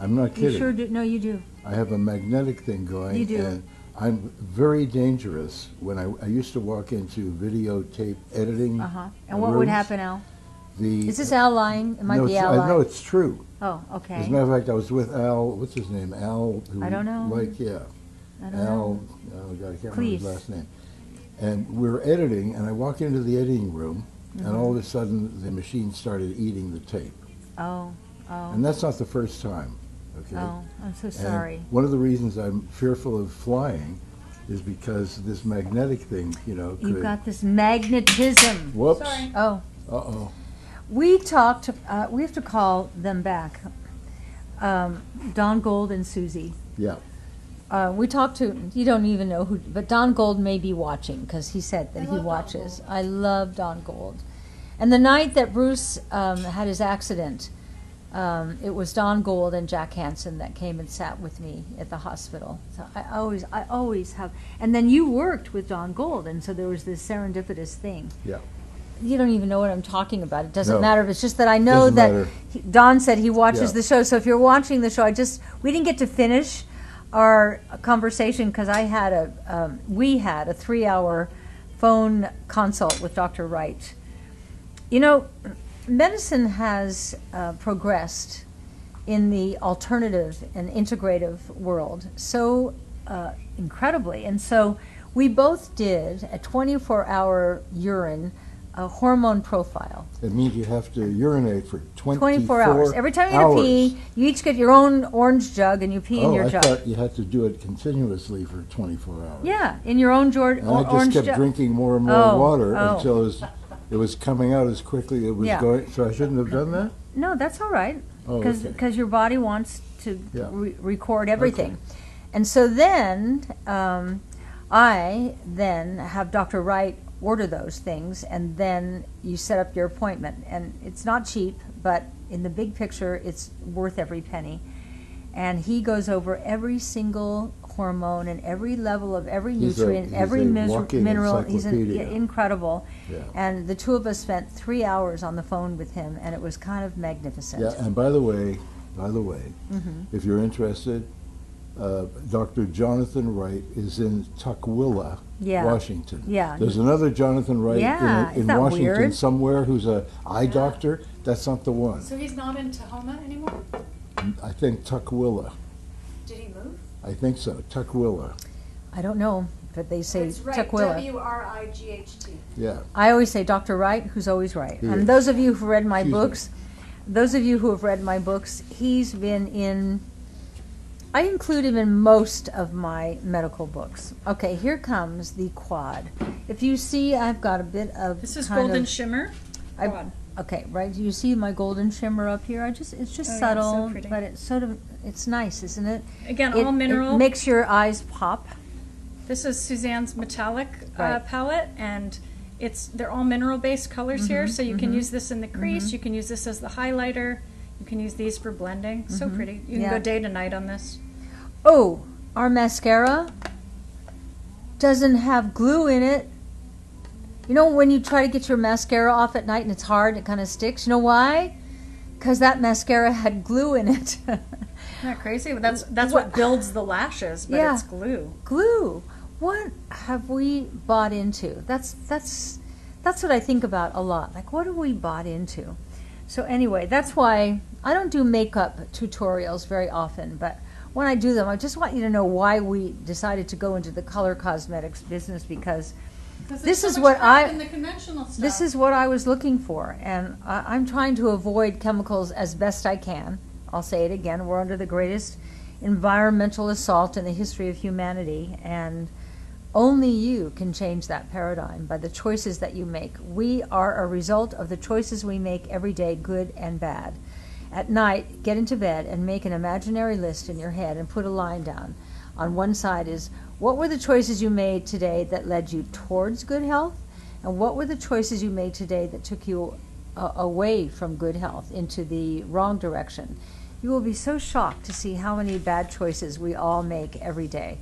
Speaker 5: I'm not
Speaker 2: Mm-hmm. You
Speaker 5: kidding.
Speaker 2: sure do, no, you do.
Speaker 5: I have a magnetic thing going,
Speaker 2: You do.
Speaker 5: and I'm very dangerous. When I, I used to walk into videotape editing,
Speaker 2: Uh-huh. And what would
Speaker 5: rooms,
Speaker 2: happen, Al?
Speaker 5: The
Speaker 2: Is this Al lying? It might
Speaker 5: no,
Speaker 2: be
Speaker 5: it's,
Speaker 2: Al
Speaker 5: I
Speaker 2: lying.
Speaker 5: know it's true.
Speaker 2: Oh,
Speaker 5: As a matter of fact, I was with Al. What's his name? Al. Who,
Speaker 2: I don't know.
Speaker 5: Like yeah.
Speaker 2: I don't
Speaker 5: Al,
Speaker 2: know.
Speaker 5: oh God, I can't
Speaker 2: Please.
Speaker 5: remember his last name. And we were editing, and I walk into the editing room,
Speaker 2: Mm-hmm.
Speaker 5: and all of a sudden the machine started eating the tape.
Speaker 2: Oh, oh,
Speaker 5: And that's not the first time, okay?
Speaker 2: oh, I'm so
Speaker 5: And
Speaker 2: sorry.
Speaker 5: one of the reasons I'm fearful of flying is because this magnetic thing, you know, could.
Speaker 2: You've got this magnetism.
Speaker 5: Whoops.
Speaker 4: Sorry.
Speaker 2: Oh,
Speaker 5: Uh-oh.
Speaker 2: We talked, uh, we have to call them back. Um, Don Gold and Susie.
Speaker 5: Yeah.
Speaker 2: Uh, we talked to, you don't even know who, but Don Gold may be watching because he said that
Speaker 4: I
Speaker 2: he watches. I love Don Gold. And the night that Bruce um, had his accident, um, it was Don Gold and Jack Hansen that came and sat with me at the hospital. So I always, I always have. And then you worked with Don Gold, and so there was this serendipitous thing.
Speaker 5: Yeah.
Speaker 2: You don't even know what I'm talking about. It doesn't
Speaker 5: No.
Speaker 2: matter. It's just that I know
Speaker 5: Doesn't
Speaker 2: that he- Don said he watches
Speaker 5: Yeah.
Speaker 2: the show. So if you're watching the show, I just we didn't get to finish our conversation because I had a um, we had a three hour phone consult with Dr. Wright. You know, medicine has uh, progressed in the alternative and integrative world so uh, incredibly, and so we both did a 24 hour urine uh, hormone profile.
Speaker 5: It means you have to urinate for 24,
Speaker 2: 24 hours. Every time you
Speaker 5: hours.
Speaker 2: pee, you each get your own orange jug and you pee in
Speaker 5: oh,
Speaker 2: your
Speaker 5: I
Speaker 2: jug.
Speaker 5: thought you had to do it continuously for 24 hours.
Speaker 2: Yeah, in your own jor-
Speaker 5: And I just kept
Speaker 2: jug.
Speaker 5: drinking more and more
Speaker 2: Oh,
Speaker 5: water
Speaker 2: oh.
Speaker 5: until it was, it was coming out as quickly as it was
Speaker 2: Yeah.
Speaker 5: going. So I shouldn't have done that?
Speaker 2: No, that's all right.
Speaker 5: Oh,
Speaker 2: because
Speaker 5: okay.
Speaker 2: your body wants to
Speaker 5: Yeah.
Speaker 2: re- record everything. And so then um, I then have Dr. Wright order those things, and then you set up your appointment. And it's not cheap, but in the big picture, it's worth every penny. And he goes over every single hormone and every level of every
Speaker 5: He's a-
Speaker 2: nutrient,
Speaker 5: he's
Speaker 2: every
Speaker 5: a
Speaker 2: mis- mineral. He's an,
Speaker 5: encyclopedia.
Speaker 2: incredible.
Speaker 5: Yeah.
Speaker 2: And the two of us spent three hours on the phone with him, and it was kind of magnificent.
Speaker 5: Yeah, and by the way, by the way,
Speaker 2: Mm-hmm.
Speaker 5: if you're interested, uh, Dr. Jonathan Wright is in Tukwila,
Speaker 2: Yeah.
Speaker 5: Washington.
Speaker 2: Yeah.
Speaker 5: There's another Jonathan Wright
Speaker 2: Yeah,
Speaker 5: in, in Washington
Speaker 2: weird?
Speaker 5: somewhere who's a eye doctor. That's not the one.
Speaker 4: So he's not in Tahoma anymore?
Speaker 5: I think Tukwila.
Speaker 4: Did he move?
Speaker 5: I think so. Tukwila.
Speaker 2: I don't know, but they say
Speaker 4: It's right,
Speaker 2: Tukwila.
Speaker 4: W R I G H T.
Speaker 5: Yeah.
Speaker 2: I always say Dr. Wright, who's always right.
Speaker 5: He
Speaker 2: And
Speaker 5: is.
Speaker 2: those of you who've read my
Speaker 5: Excuse me.
Speaker 2: books, those of you who have read my books, he's been in. I include him in most of my medical books. Okay, here comes the quad. If you see, I've got a bit of.
Speaker 4: This is
Speaker 2: kind
Speaker 4: Golden
Speaker 2: of-
Speaker 4: Shimmer.
Speaker 2: I-
Speaker 4: Quad.
Speaker 2: Okay, right. You see my golden shimmer up here. I just it's just
Speaker 4: Oh, yeah, so
Speaker 2: subtle,
Speaker 4: pretty.
Speaker 2: but it's sort of it's nice, isn't it?
Speaker 4: Again,
Speaker 2: It-
Speaker 4: all mineral.
Speaker 2: It makes your eyes pop.
Speaker 4: This is Suzanne's metallic uh,
Speaker 2: Right.
Speaker 4: palette, and it's they're all mineral based colors here.
Speaker 2: Mm-hmm,
Speaker 4: So you can use this in the crease. You can use this as the highlighter. You can use these for blending. So pretty. You can
Speaker 2: Mm-hmm. Yeah.
Speaker 4: go day to night on this.
Speaker 2: Oh, our mascara doesn't have glue in it. You know when you try to get your mascara off at night and it's hard, it kind of sticks. You know why? Because that mascara had glue in it.
Speaker 4: That crazy? That's that's
Speaker 2: What-
Speaker 4: what builds the lashes, but
Speaker 2: Yeah.
Speaker 4: it's glue.
Speaker 2: glue. What have we bought into? That's that's that's what I think about a lot. Like what have we bought into? So anyway, that's why I don't do makeup tutorials very often, but when I do them, I just want you to know why we decided to go into the color cosmetics business because This is what I-
Speaker 4: the conventional stuff.
Speaker 2: this is what I was looking for, and I, I'm trying to avoid chemicals as best I can. I'll say it again: we're under the greatest environmental assault in the history of humanity, and only you can change that paradigm by the choices that you make. We are a result of the choices we make every day, good and bad. At night, get into bed and make an imaginary list in your head and put a line down. On one side is what were the choices you made today that led you towards good health? And what were the choices you made today that took you uh, away from good health into the wrong direction? You will be so shocked to see how many bad choices we all make every day.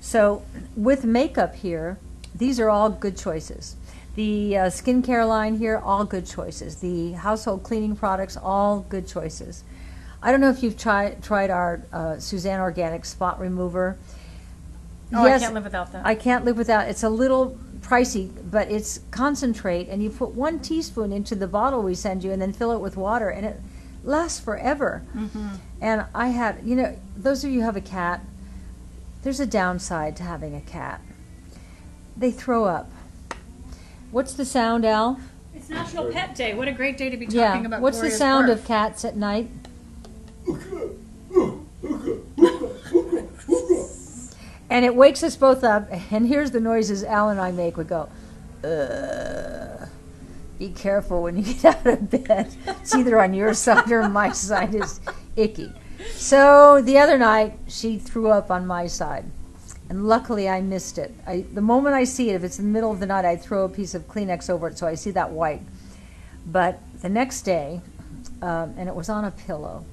Speaker 2: So, with makeup here, these are all good choices. The uh, skincare line here, all good choices. The household cleaning products, all good choices. I don't know if you've tried tried our uh, Suzanne Organic Spot Remover.
Speaker 4: Oh, I can't live without that.
Speaker 2: I can't live without. It's a little pricey, but it's concentrate, and you put one teaspoon into the bottle we send you, and then fill it with water, and it lasts forever.
Speaker 4: Mm-hmm.
Speaker 2: And I had, you know, those of you who have a cat, there's a downside to having a cat. They throw up. What's the sound, Al?
Speaker 4: It's National Pet Day. What a great day to be talking
Speaker 2: Yeah.
Speaker 4: about.
Speaker 2: What's the sound
Speaker 4: barf.
Speaker 2: of cats at night? And it wakes us both up. And here's the noises Al and I make. We go, Ugh. Be careful when you get out of bed. It's either on your side or my side is icky. So the other night, she threw up on my side. And luckily, I missed it. I, the moment I see it, if it's in the middle of the night, I throw a piece of Kleenex over it so I see that white. But the next day, um, and it was on a pillow.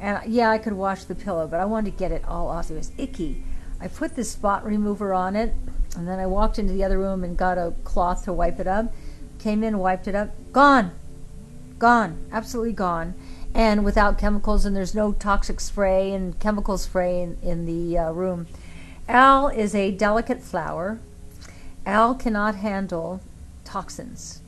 Speaker 2: And yeah, I could wash the pillow, but I wanted to get it all off. It was icky. I put this spot remover on it, and then I walked into the other room and got a cloth to wipe it up. Came in, wiped it up. Gone. Gone. Absolutely gone. And without chemicals, and there's no toxic spray and chemical spray in, in the uh, room. Al is a delicate flower. Al cannot handle toxins.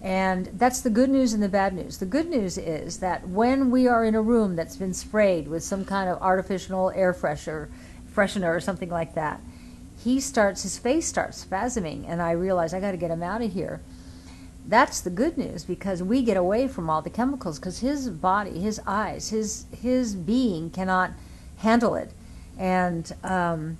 Speaker 2: And that's the good news and the bad news. The good news is that when we are in a room that's been sprayed with some kind of artificial air fresher, freshener or something like that, he starts his face starts spasming, and I realize I got to get him out of here. That's the good news because we get away from all the chemicals because his body, his eyes, his his being cannot handle it, and um,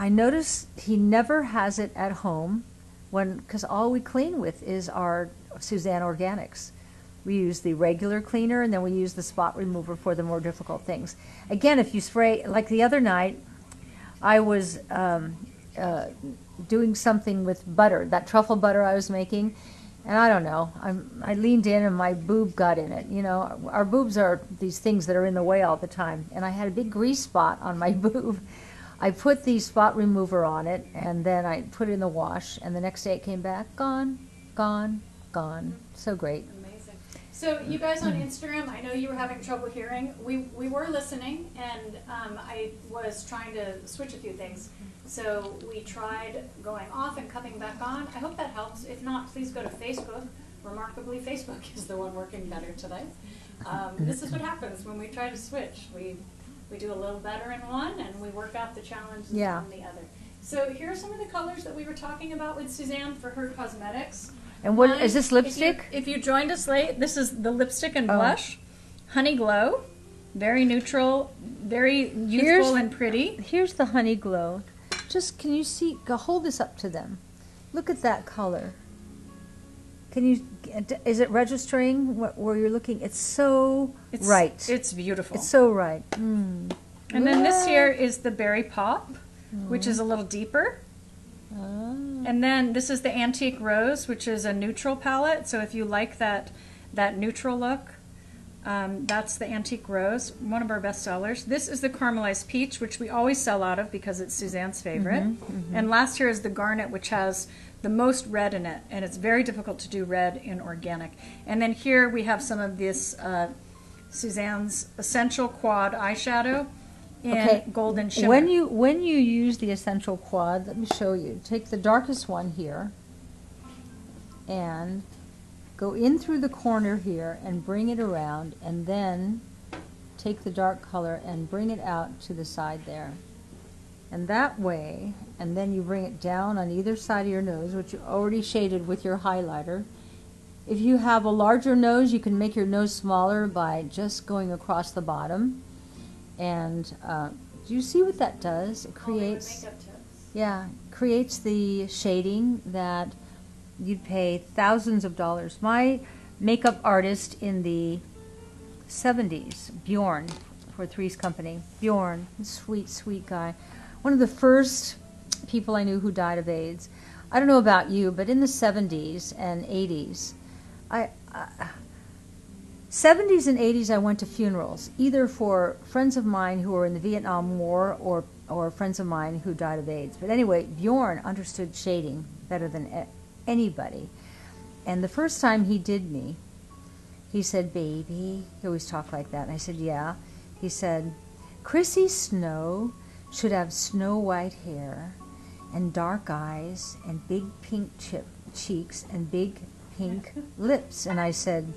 Speaker 2: I notice he never has it at home when because all we clean with is our Suzanne Organics. We use the regular cleaner and then we use the spot remover for the more difficult things. Again, if you spray, like the other night, I was um, uh, doing something with butter, that truffle butter I was making, and I don't know. I'm, I leaned in and my boob got in it. You know, our boobs are these things that are in the way all the time, and I had a big grease spot on my boob. I put the spot remover on it, and then I put it in the wash, and the next day it came back, gone, gone, gone. So great.
Speaker 4: Amazing. So you guys on Instagram, I know you were having trouble hearing. We, we were listening, and um, I was trying to switch a few things. So we tried going off and coming back on. I hope that helps. If not, please go to Facebook. Remarkably, Facebook is the one working better today. Um, this is what happens when we try to switch. We we do a little better in one, and we work out the challenges
Speaker 2: Yeah.
Speaker 4: on the other. So here are some of the colors that we were talking about with Suzanne for her cosmetics.
Speaker 2: And what
Speaker 4: One,
Speaker 2: is this
Speaker 4: if you-
Speaker 2: lipstick?
Speaker 4: If you, joined us late, this is the lipstick and
Speaker 2: Oh.
Speaker 4: blush, Honey Glow, very neutral, very youthful
Speaker 2: Here's-
Speaker 4: and pretty.
Speaker 2: Here's the honey glow. Just can you see? Go hold this up to them. Look at that color. Can you? Is it registering what, where you're looking? It's so
Speaker 4: It's,
Speaker 2: right.
Speaker 4: It's beautiful.
Speaker 2: It's so right. Mm.
Speaker 4: and then this here is the Berry Pop, which is a little deeper.
Speaker 2: Ah.
Speaker 4: And then this is the Antique Rose, which is a neutral palette. So if you like that that neutral look, um, that's the Antique Rose, one of our best sellers. This is the Caramelized Peach, which we always sell out of because it's Suzanne's favorite. And last here is the Garnet, which has the most red in it, and it's very difficult to do red in organic. And then here we have some of this uh, Suzanne's Essential Quad eyeshadow in
Speaker 2: Okay.
Speaker 4: golden shimmer.
Speaker 2: When you when you use the essential quad, let me show you. Take the darkest one here, and go in through the corner here and bring it around, and then take the dark color and bring it out to the side there. And that way, and then you bring it down on either side of your nose, which you already shaded with your highlighter. If you have a larger nose, you can make your nose smaller by just going across the bottom. And uh, do you see what that does? It creates, yeah, creates the shading that you'd pay thousands of dollars. My makeup artist in the 70s, Bjorn, for Three's Company, Bjorn, sweet, sweet guy. One of the first people I knew who died of AIDS. I don't know about you, but in the 70s and 80s, I, I 70s and 80s, I went to funerals, either for friends of mine who were in the Vietnam War or, or friends of mine who died of AIDS. But anyway, Bjorn understood shading better than anybody. And the first time he did me, he said, Baby, he always talked like that. And I said, Yeah. He said, Chrissy Snow should have snow white hair and dark eyes and big pink chip cheeks and big pink lips. And I said,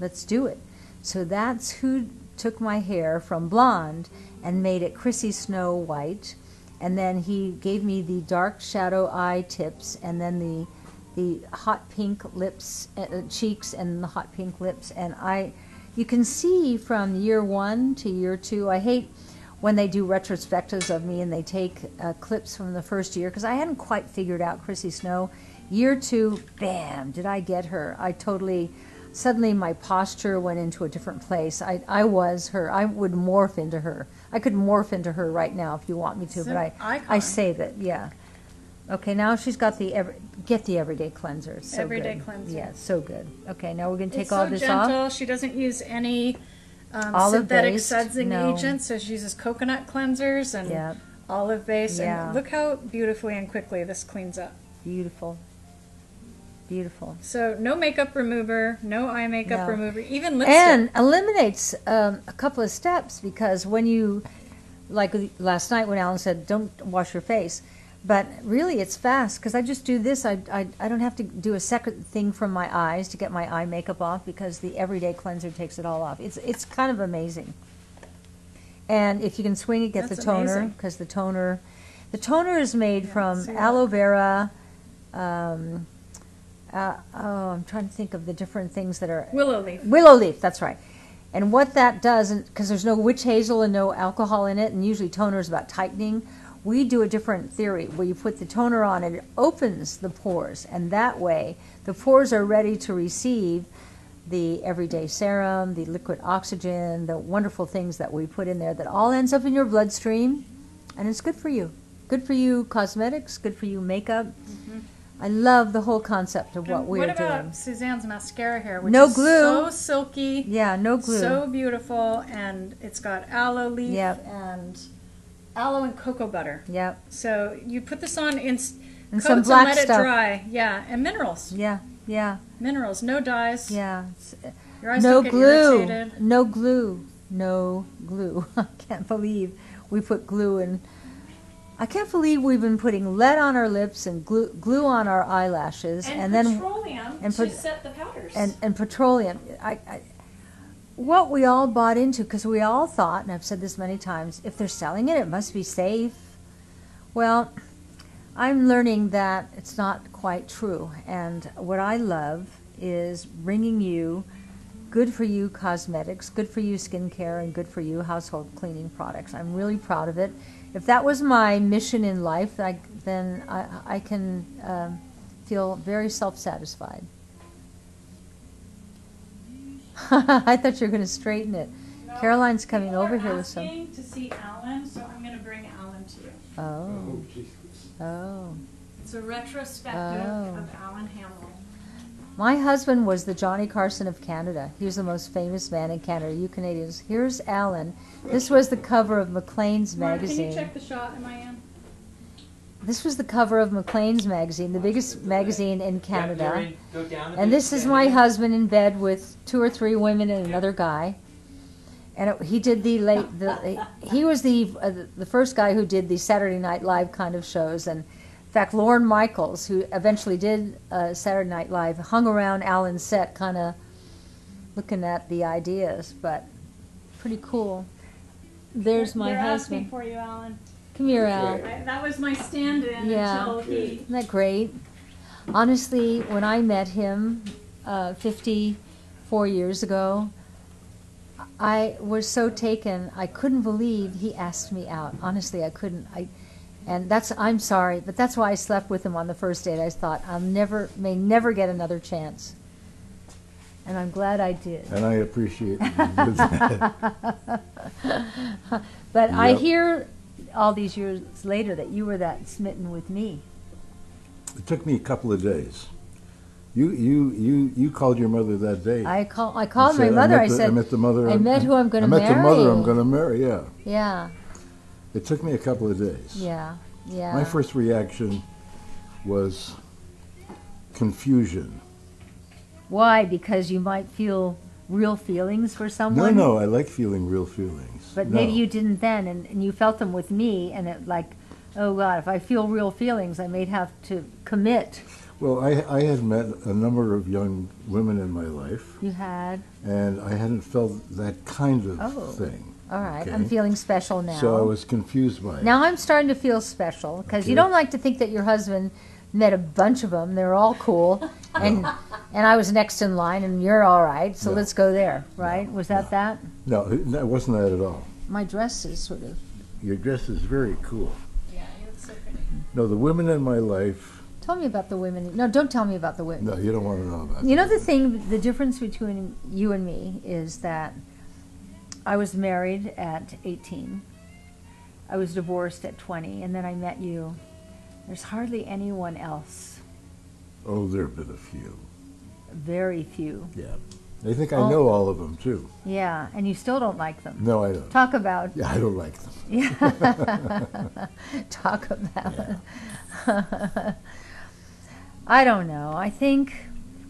Speaker 2: let's do it. So that's who took my hair from blonde and made it Chrissy Snow white. And then he gave me the dark shadow eye tips and then the the hot pink lips, uh, cheeks, and the hot pink lips. And I, you can see from year one to year two. I hate when they do retrospectives of me and they take uh, clips from the first year because I hadn't quite figured out Chrissy Snow. Year two, bam, did I get her? I totally, suddenly my posture went into a different place. I, I was her. I would morph into her. I could morph into her right now if you want me to, but I, I save it. Yeah. Okay, now she's got the every, get the everyday cleanser. So
Speaker 4: Everyday
Speaker 2: good.
Speaker 4: cleanser.
Speaker 2: Yeah, so good. Okay, now we're gonna take
Speaker 4: it's
Speaker 2: all
Speaker 4: so
Speaker 2: this
Speaker 4: gentle.
Speaker 2: off.
Speaker 4: She doesn't use any um,
Speaker 2: Olive
Speaker 4: synthetic
Speaker 2: based,
Speaker 4: sudsing
Speaker 2: no.
Speaker 4: agents, so she uses coconut cleansers and
Speaker 2: Yeah,
Speaker 4: olive base.
Speaker 2: Yeah.
Speaker 4: And look how beautifully and quickly this cleans up.
Speaker 2: beautiful, beautiful.
Speaker 4: So no makeup remover, no eye makeup
Speaker 2: No.
Speaker 4: remover, even lipstick.
Speaker 2: and eliminates um, a couple of steps because when you like last night when alan said don't wash your face but really it's fast because i just do this I, I, I don't have to do a second thing from my eyes to get my eye makeup off because the everyday cleanser takes it all off it's, it's kind of amazing and if you can swing it get
Speaker 4: That's
Speaker 2: the toner because the toner the toner is made
Speaker 4: Yeah,
Speaker 2: from aloe vera um, uh, oh i'm trying to think of the different things that are
Speaker 4: Willow leaf.
Speaker 2: Willow leaf, that's right. And what that does, because there's no witch hazel and no alcohol in it, and usually toner is about tightening, we do a different theory where you put the toner on and it opens the pores, and that way the pores are ready to receive the everyday serum, the liquid oxygen, the wonderful things that we put in there that all ends up in your bloodstream, and it's good for you. Good for you cosmetics, good for you makeup. Mm-hmm. I love the whole concept of what
Speaker 4: And
Speaker 2: we
Speaker 4: what about
Speaker 2: doing.
Speaker 4: Suzanne's mascara here, which
Speaker 2: No
Speaker 4: is
Speaker 2: glue.
Speaker 4: so silky,
Speaker 2: Yeah, no glue.
Speaker 4: so beautiful, and it's got aloe leaf
Speaker 2: Yep.
Speaker 4: and aloe and cocoa butter.
Speaker 2: yep.
Speaker 4: So you put this on in
Speaker 2: And
Speaker 4: coats
Speaker 2: some
Speaker 4: and
Speaker 2: black
Speaker 4: let
Speaker 2: stuff.
Speaker 4: it dry. Yeah, and minerals,
Speaker 2: Yeah, yeah,
Speaker 4: minerals, no dyes.
Speaker 2: yeah.
Speaker 4: Your eyes
Speaker 2: no glue.
Speaker 4: irritated.
Speaker 2: No glue. No glue. I can't believe we put glue in. I can't believe we've been putting lead on our lips and glue, glue on our eyelashes,
Speaker 4: And,
Speaker 2: and, then
Speaker 4: petroleum
Speaker 2: and put-
Speaker 4: set the powders.
Speaker 2: and, and petroleum. I, I, what we all bought into, because we all thought, and I've said this many times, if they're selling it, it must be safe. Well, I'm learning that it's not quite true. And what I love is bringing you good for you cosmetics, good for you skincare, and good for you household cleaning products. I'm really proud of it. If that was my mission in life, I, then I, I can um, feel very self satisfied. I thought you were going to straighten it.
Speaker 4: No,
Speaker 2: Caroline's coming over here with some.
Speaker 4: to see Alan, so I'm going to bring Alan to you.
Speaker 2: Oh,
Speaker 3: Oh, Jesus.
Speaker 2: oh.
Speaker 4: It's a retrospective
Speaker 2: Oh.
Speaker 4: of Alan Hamel.
Speaker 2: My husband was the Johnny Carson of Canada. He was the most famous man in Canada. You Canadians. Here's Alan. This was the cover of Maclean's
Speaker 4: Mark, can you
Speaker 2: magazine.
Speaker 4: check the shot? Am I in?
Speaker 2: This was the cover of Maclean's magazine, the biggest magazine in Canada.
Speaker 6: you're in- go down a
Speaker 2: And this is my husband in bed with two or three women and another guy. And it, he did the late. The, he was the uh, the first guy who did the Saturday Night Live kind of shows. And in fact, Lorne Michaels, who eventually did uh, Saturday Night Live, hung around Alan's set, kind of looking at the ideas. But pretty cool. There's my
Speaker 4: They're
Speaker 2: husband.
Speaker 4: for you, Alan.
Speaker 2: Come here, Al.
Speaker 4: I, that was my stand-in
Speaker 2: Yeah.
Speaker 4: until he.
Speaker 2: Isn't that great? Honestly, when I met him uh, 54 years ago, I was so taken. I couldn't believe he asked me out. Honestly, I couldn't. I, and that's I'm sorry, but that's why I slept with him on the first date. I thought I'll never, may never get another chance, and I'm glad I did.
Speaker 5: And I appreciate that.
Speaker 2: But I
Speaker 5: Yep.
Speaker 2: hear all these years later that you were that smitten with me.
Speaker 5: It took me a couple of days. You, you, you, you called your mother that day.
Speaker 2: I call. I called my mother. I
Speaker 5: the-
Speaker 2: said,
Speaker 5: I met the mother.
Speaker 2: I
Speaker 5: I'm-
Speaker 2: met who I'm gonna marry.
Speaker 5: I met the mother. I'm going to marry. Yeah.
Speaker 2: Yeah,
Speaker 5: It took me a couple of days.
Speaker 2: yeah, yeah.
Speaker 5: My first reaction was confusion.
Speaker 2: Why? Because you might feel real feelings for someone.
Speaker 5: No, no, I like feeling real feelings.
Speaker 2: But
Speaker 5: No.
Speaker 2: maybe you didn't then, and, and you felt them with me, and it like, oh God, if I feel real feelings, I may have to commit.
Speaker 5: Well, I, I had met a number of young women in my life,
Speaker 2: You had.
Speaker 5: and I hadn't felt that kind of
Speaker 2: Oh.
Speaker 5: thing.
Speaker 2: All right, I'm feeling special now.
Speaker 5: So I was confused by it.
Speaker 2: Now I'm starting to feel special because you don't like to think that your husband met a bunch of them. They're all cool, and and I was next in line, and you're all right. So
Speaker 5: No.
Speaker 2: let's go there, right? Was that that?
Speaker 5: No, it wasn't that at all.
Speaker 2: My dress is sort of.
Speaker 5: Your dress is very cool.
Speaker 4: Yeah, he looks so pretty.
Speaker 5: No, the women in my life.
Speaker 2: Tell me about the women. No, don't tell me about the women.
Speaker 5: No, you don't want to know about.
Speaker 2: You know
Speaker 5: that.
Speaker 2: the thing, the difference between you and me is that I was married at 18. I was divorced at 20, and then I met you. There's hardly anyone else.
Speaker 5: Oh, there have been a few.
Speaker 2: Very few.
Speaker 5: Yeah. I think I
Speaker 2: Oh.
Speaker 5: know all of them too.
Speaker 2: Yeah, and you still don't like them.
Speaker 5: No, I don't.
Speaker 2: Talk about
Speaker 5: Yeah, I don't like them.
Speaker 2: Yeah. Talk about it. I don't know. I think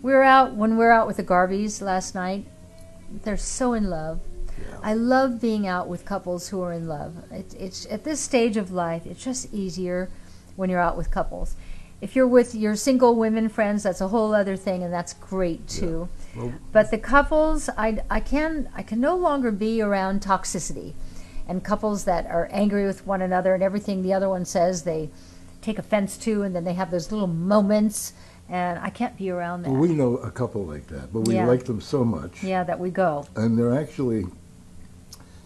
Speaker 2: we were out when we were out with the Garveys last night. They're so in love.
Speaker 5: Yeah.
Speaker 2: I love being out with couples who are in love. It, it's at this stage of life, it's just easier when you're out with couples. If you're with your single women friends, that's a whole other thing, and that's great too.
Speaker 5: Well,
Speaker 2: But the couples, I, I can I can no longer be around toxicity, and couples that are angry with one another and everything the other one says they take offense to, and then they have those little moments, and I can't be around that.
Speaker 5: well, we know a couple like that, but we
Speaker 2: Yeah.
Speaker 5: like them so much,
Speaker 2: yeah, that we go.
Speaker 5: and they're actually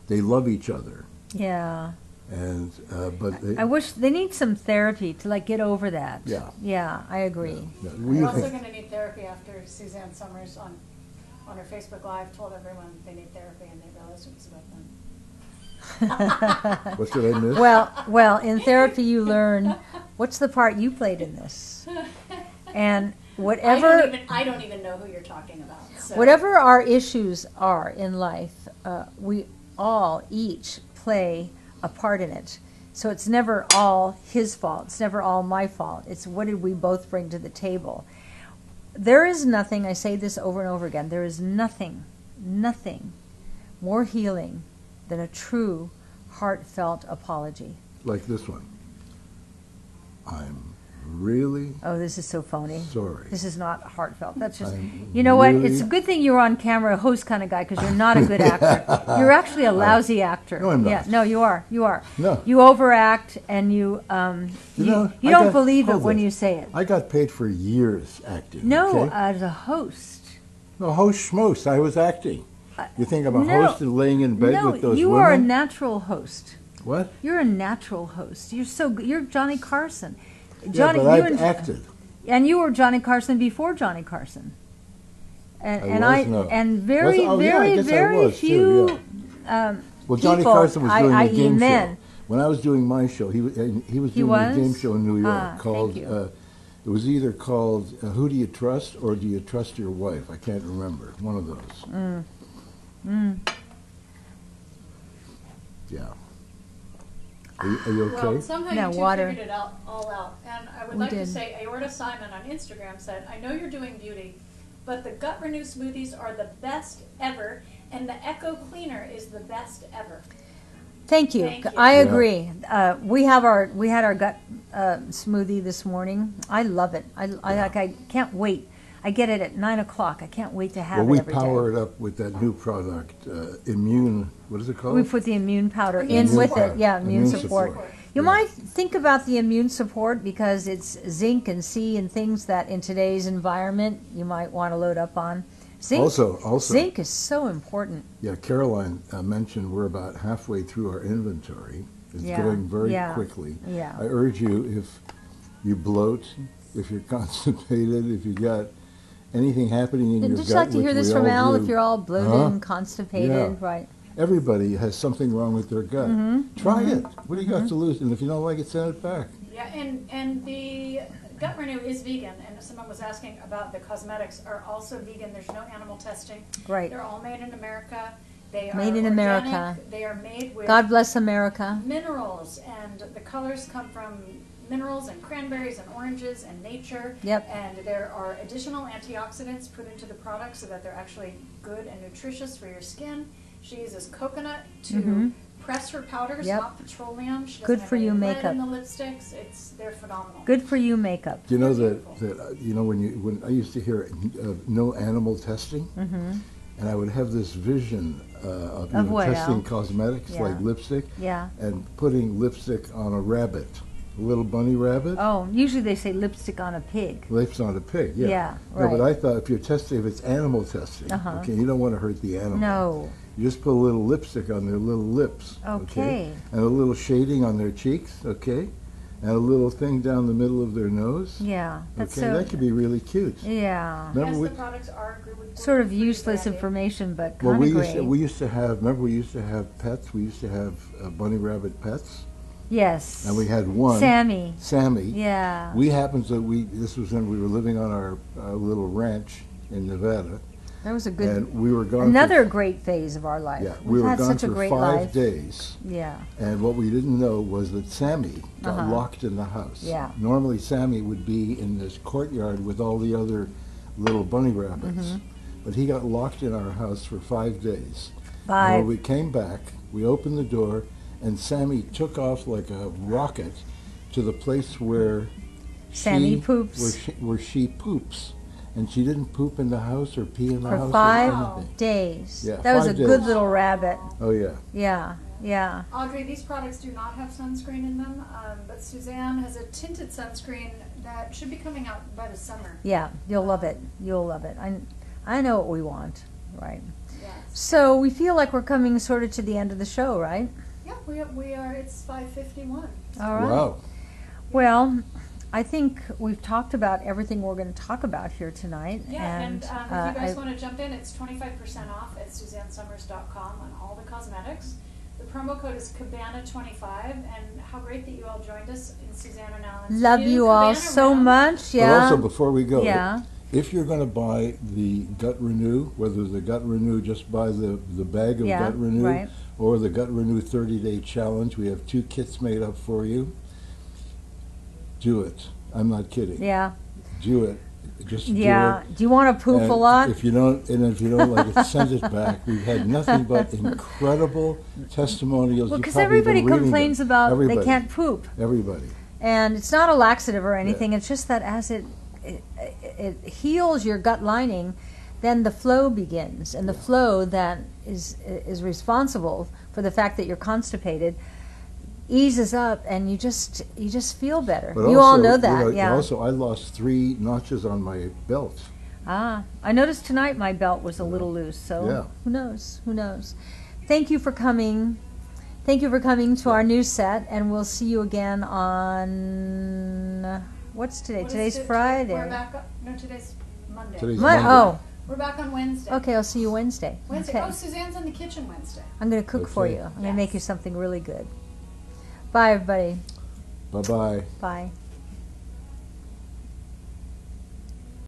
Speaker 5: they love each other,
Speaker 2: Yeah,
Speaker 5: and uh, but they,
Speaker 2: I wish they need some therapy to like get over that.
Speaker 5: Yeah.
Speaker 2: yeah, I agree.
Speaker 5: no,
Speaker 4: We're also going to need therapy after Suzanne Somers on, on her Facebook Live, told everyone they need therapy and they realized it was about them.
Speaker 5: What did I miss?
Speaker 2: well, well, in therapy you learn what's the part you played in this, and
Speaker 4: I
Speaker 2: whatever
Speaker 4: don't even, I don't even know who you're talking about, so.
Speaker 2: whatever our issues are in life, uh, we all each play a part in it. So it's never all his fault. It's never all my fault. It's what did we both bring to the table. There is nothing, I say this over and over again, there is nothing, nothing more healing than a true, heartfelt apology.
Speaker 5: Like this one. I'm really
Speaker 2: Oh, this is so phony.
Speaker 5: sorry.
Speaker 2: This is not heartfelt. That's just,
Speaker 5: I'm
Speaker 2: you know what? It's a good thing you're on camera, a host kind of guy, because you're not a good actor. You're actually a lousy actor.
Speaker 5: No, I'm not.
Speaker 2: Yeah, no, you are. You are.
Speaker 5: No.
Speaker 2: You overact, and you um,
Speaker 5: You
Speaker 2: you,
Speaker 5: know,
Speaker 2: you
Speaker 5: I
Speaker 2: don't
Speaker 5: got-
Speaker 2: believe it when
Speaker 5: it.
Speaker 2: you say it.
Speaker 5: I got paid for years acting.
Speaker 2: No,
Speaker 5: okay?
Speaker 2: as a host.
Speaker 5: no, host schmost. I was acting. You think I'm a
Speaker 2: no.
Speaker 5: host and laying in bed
Speaker 2: no,
Speaker 5: with those
Speaker 2: you
Speaker 5: women?
Speaker 2: are a natural host.
Speaker 5: what?
Speaker 2: You're a natural host. You're so good. You're Johnny Carson.
Speaker 5: Yeah,
Speaker 2: Johnny,
Speaker 5: but
Speaker 2: you
Speaker 5: I've
Speaker 2: and,
Speaker 5: acted.
Speaker 2: and you were Johnny Carson before Johnny Carson. And,
Speaker 5: I
Speaker 2: and
Speaker 5: was?
Speaker 2: I
Speaker 5: No.
Speaker 2: and very
Speaker 5: Was- oh, yeah,
Speaker 2: very
Speaker 5: I
Speaker 2: very
Speaker 5: was, too,
Speaker 2: few um,
Speaker 5: Well, Johnny
Speaker 2: people,
Speaker 5: Carson was
Speaker 2: I-
Speaker 5: doing a game
Speaker 2: men.
Speaker 5: show. When I was doing my show, he wa- and he was
Speaker 2: He
Speaker 5: doing a game show in New York
Speaker 2: Ah,
Speaker 5: called. Uh, it was either called uh, "Who Do You Trust" or "Do You Trust Your Wife?" I can't remember. One of those.
Speaker 2: Mm. Mm.
Speaker 5: Yeah. Are you, are you okay?
Speaker 4: Well, somehow
Speaker 2: No,
Speaker 4: you two
Speaker 2: water.
Speaker 4: figured it out, all out. And I would
Speaker 2: We
Speaker 4: like to
Speaker 2: did.
Speaker 4: say, Aorta Simon on Instagram said, I know you're doing beauty, but the Gut Renew smoothies are the best ever, and the Echo Cleaner is the best ever.
Speaker 2: Thank you.
Speaker 4: Thank you.
Speaker 2: I
Speaker 5: Yeah.
Speaker 2: agree. Uh, we have our we had our gut uh, smoothie this morning. I love it. I, I like. I can't wait. I get it at nine o'clock. I can't wait to have
Speaker 5: well,
Speaker 2: it
Speaker 5: we
Speaker 2: every day.
Speaker 5: power it up with that new product, uh, Immune. What is it called?
Speaker 2: We put the immune powder
Speaker 4: Immune
Speaker 2: in with
Speaker 4: support.
Speaker 2: it. Yeah, immune,
Speaker 5: Immune
Speaker 2: support.
Speaker 5: support.
Speaker 2: You might think about the immune support because it's zinc and C and things that in today's environment you might want to load up on. Zinc,
Speaker 5: also, also,
Speaker 2: zinc is so important.
Speaker 5: yeah. Caroline uh, mentioned we're about halfway through our inventory. It's
Speaker 2: Yeah,
Speaker 5: going very
Speaker 2: yeah,
Speaker 5: quickly.
Speaker 2: Yeah.
Speaker 5: I urge you, if you bloat, if you're constipated, if you got anything happening in
Speaker 2: Would
Speaker 5: your
Speaker 2: you
Speaker 5: gut,
Speaker 2: like to hear this from Al?
Speaker 5: do,
Speaker 2: If you're all bloated
Speaker 5: Huh?
Speaker 2: and constipated,
Speaker 5: Yeah.
Speaker 2: right?
Speaker 5: everybody has something wrong with their gut.
Speaker 2: Mm-hmm.
Speaker 5: Try it. What do you got to lose? And if you don't like it, send it back.
Speaker 4: Yeah, and, and the Gut Renew is vegan, and someone was asking about the cosmetics are also vegan. There's no animal testing.
Speaker 2: Right.
Speaker 4: They're all made in America. They are
Speaker 2: Made in
Speaker 4: organic.
Speaker 2: America.
Speaker 4: They are made with
Speaker 2: God bless America.
Speaker 4: minerals, and the colors come from minerals and cranberries and oranges and nature.
Speaker 2: Yep.
Speaker 4: And there are additional antioxidants put into the product so that they're actually good and nutritious for your skin. She uses coconut to
Speaker 2: Mhm.
Speaker 4: press her powders,
Speaker 2: Yep.
Speaker 4: not petroleum. She
Speaker 2: Good for you
Speaker 4: lead
Speaker 2: makeup.
Speaker 4: in the lipsticks. It's they're phenomenal.
Speaker 2: Good for you, makeup.
Speaker 5: Do you know that, that uh, you know when you when I used to hear uh, no animal testing,
Speaker 2: Mm-hmm.
Speaker 5: and I would have this vision uh, of, you
Speaker 2: Of
Speaker 5: know, testing cosmetics
Speaker 2: Yeah.
Speaker 5: like lipstick
Speaker 2: Yeah.
Speaker 5: and putting lipstick on a rabbit, a little bunny rabbit.
Speaker 2: Oh, usually they say lipstick on a pig.
Speaker 5: Lipstick on a pig, yeah.
Speaker 2: Yeah, Right.
Speaker 5: No, but. I thought if you're testing, if it's animal testing,
Speaker 2: Uh-huh.
Speaker 5: okay, you don't want to hurt the animal.
Speaker 2: No.
Speaker 5: You just put a little lipstick on their little lips.
Speaker 2: Okay.
Speaker 5: And a little shading on their cheeks, okay? And a little thing down the middle of their nose.
Speaker 2: Yeah. That's
Speaker 5: okay,
Speaker 2: so.
Speaker 5: that could be really cute.
Speaker 2: yeah.
Speaker 5: Remember
Speaker 4: yes,
Speaker 5: we,
Speaker 4: the products are gluten
Speaker 2: Sort of useless information, but
Speaker 5: well, we
Speaker 2: of
Speaker 5: used, to, we used to have, remember we used to have pets? We used to have uh, bunny rabbit pets.
Speaker 2: Yes.
Speaker 5: And we had one.
Speaker 2: Sammy.
Speaker 5: Sammy.
Speaker 2: Yeah.
Speaker 5: We happened to, we, this was when we were living on our, little ranch in Nevada.
Speaker 2: that was a good.
Speaker 5: and we were gone
Speaker 2: Another
Speaker 5: for,
Speaker 2: great phase of our life.
Speaker 5: yeah,
Speaker 2: We've
Speaker 5: were
Speaker 2: had
Speaker 5: gone
Speaker 2: such a
Speaker 5: for
Speaker 2: great
Speaker 5: five
Speaker 2: life.
Speaker 5: days.
Speaker 2: Yeah.
Speaker 5: And what we didn't know was that Sammy got
Speaker 2: Uh-huh.
Speaker 5: locked in the house.
Speaker 2: Yeah.
Speaker 5: Normally, Sammy would be in this courtyard with all the other little bunny rabbits.
Speaker 2: Mm-hmm.
Speaker 5: But he got locked in our house for five days. And when we came back, we opened the door, and Sammy took off like a rocket to the place where
Speaker 2: Sammy
Speaker 5: she,
Speaker 2: poops.
Speaker 5: Where she, where she poops. And she didn't poop in the house or pee in the house For
Speaker 2: five
Speaker 5: or anything.
Speaker 2: days.
Speaker 5: Yeah,
Speaker 2: that was a
Speaker 5: five
Speaker 2: good little rabbit.
Speaker 5: Oh, yeah.
Speaker 2: Yeah. Yeah.
Speaker 4: Audrey, these products do not have sunscreen in them, um, but Suzanne has a tinted sunscreen that should be coming out by the summer.
Speaker 2: Yeah. You'll love it. You'll love it. I, I know what we want. Right.
Speaker 4: Yes.
Speaker 2: So we feel like we're coming sort of to the end of the show, right?
Speaker 4: Yeah, we are, we are it's 551.
Speaker 2: All right.
Speaker 5: Wow.
Speaker 2: Well, I think we've talked about everything we're going to talk about here tonight.
Speaker 4: Yeah, and, um,
Speaker 2: uh,
Speaker 4: if you guys
Speaker 2: I-
Speaker 4: wanna jump in, it's twenty-five percent off at SuzanneSomers.com on all the cosmetics. The promo code is Cabana twenty-five, and how great that you all joined us in Suzanne and Alan's
Speaker 2: love
Speaker 4: new
Speaker 2: you all
Speaker 4: Cabana
Speaker 2: so
Speaker 4: room.
Speaker 2: much.
Speaker 5: But
Speaker 2: Yeah.
Speaker 5: also, before we go,
Speaker 2: yeah.
Speaker 5: if you're going to buy the Gut Renew, whether the Gut Renew, just buy the, the bag of
Speaker 2: Yeah,
Speaker 5: Gut Renew,
Speaker 2: right.
Speaker 5: Or the Gut Renew 30 Day Challenge, we have two kits made up for you. Do it. I'm not kidding.
Speaker 2: Yeah.
Speaker 5: Do it. Just
Speaker 2: Yeah.
Speaker 5: do it.
Speaker 2: Do you want to poof
Speaker 5: And
Speaker 2: a lot?
Speaker 5: If you don't, and if you don't like it, send it back. We've had nothing but incredible testimonials.
Speaker 2: Well, because everybody complains
Speaker 5: them.
Speaker 2: about
Speaker 5: Everybody.
Speaker 2: they can't poop.
Speaker 5: Everybody.
Speaker 2: And it's not a laxative or anything. It's just that as it, it it heals your gut lining, then the flow begins, and the flow that is is responsible for the fact that you're constipated eases up, and you just you just feel better.
Speaker 5: But
Speaker 2: you
Speaker 5: also,
Speaker 2: all know that, yeah.
Speaker 5: Also, I lost three notches on my belt.
Speaker 2: ah, I noticed tonight my belt was a little loose. So
Speaker 5: Yeah.
Speaker 2: who knows? Who knows? Thank you for coming. Thank you for coming to our new set, and we'll see you again on what's today?
Speaker 4: What is
Speaker 2: Today's
Speaker 4: it?
Speaker 2: Friday.
Speaker 4: We're back, up- no, today's Monday.
Speaker 5: Today's
Speaker 2: Mon-
Speaker 5: Monday.
Speaker 2: oh,
Speaker 4: We're back on Wednesday.
Speaker 2: okay. I'll see you Wednesday.
Speaker 4: Wednesday,
Speaker 2: Okay.
Speaker 4: oh, Suzanne's in the kitchen Wednesday.
Speaker 2: I'm going to cook for you. I'm going to make you something really good. Bye, everybody.
Speaker 5: Bye bye.
Speaker 2: Bye.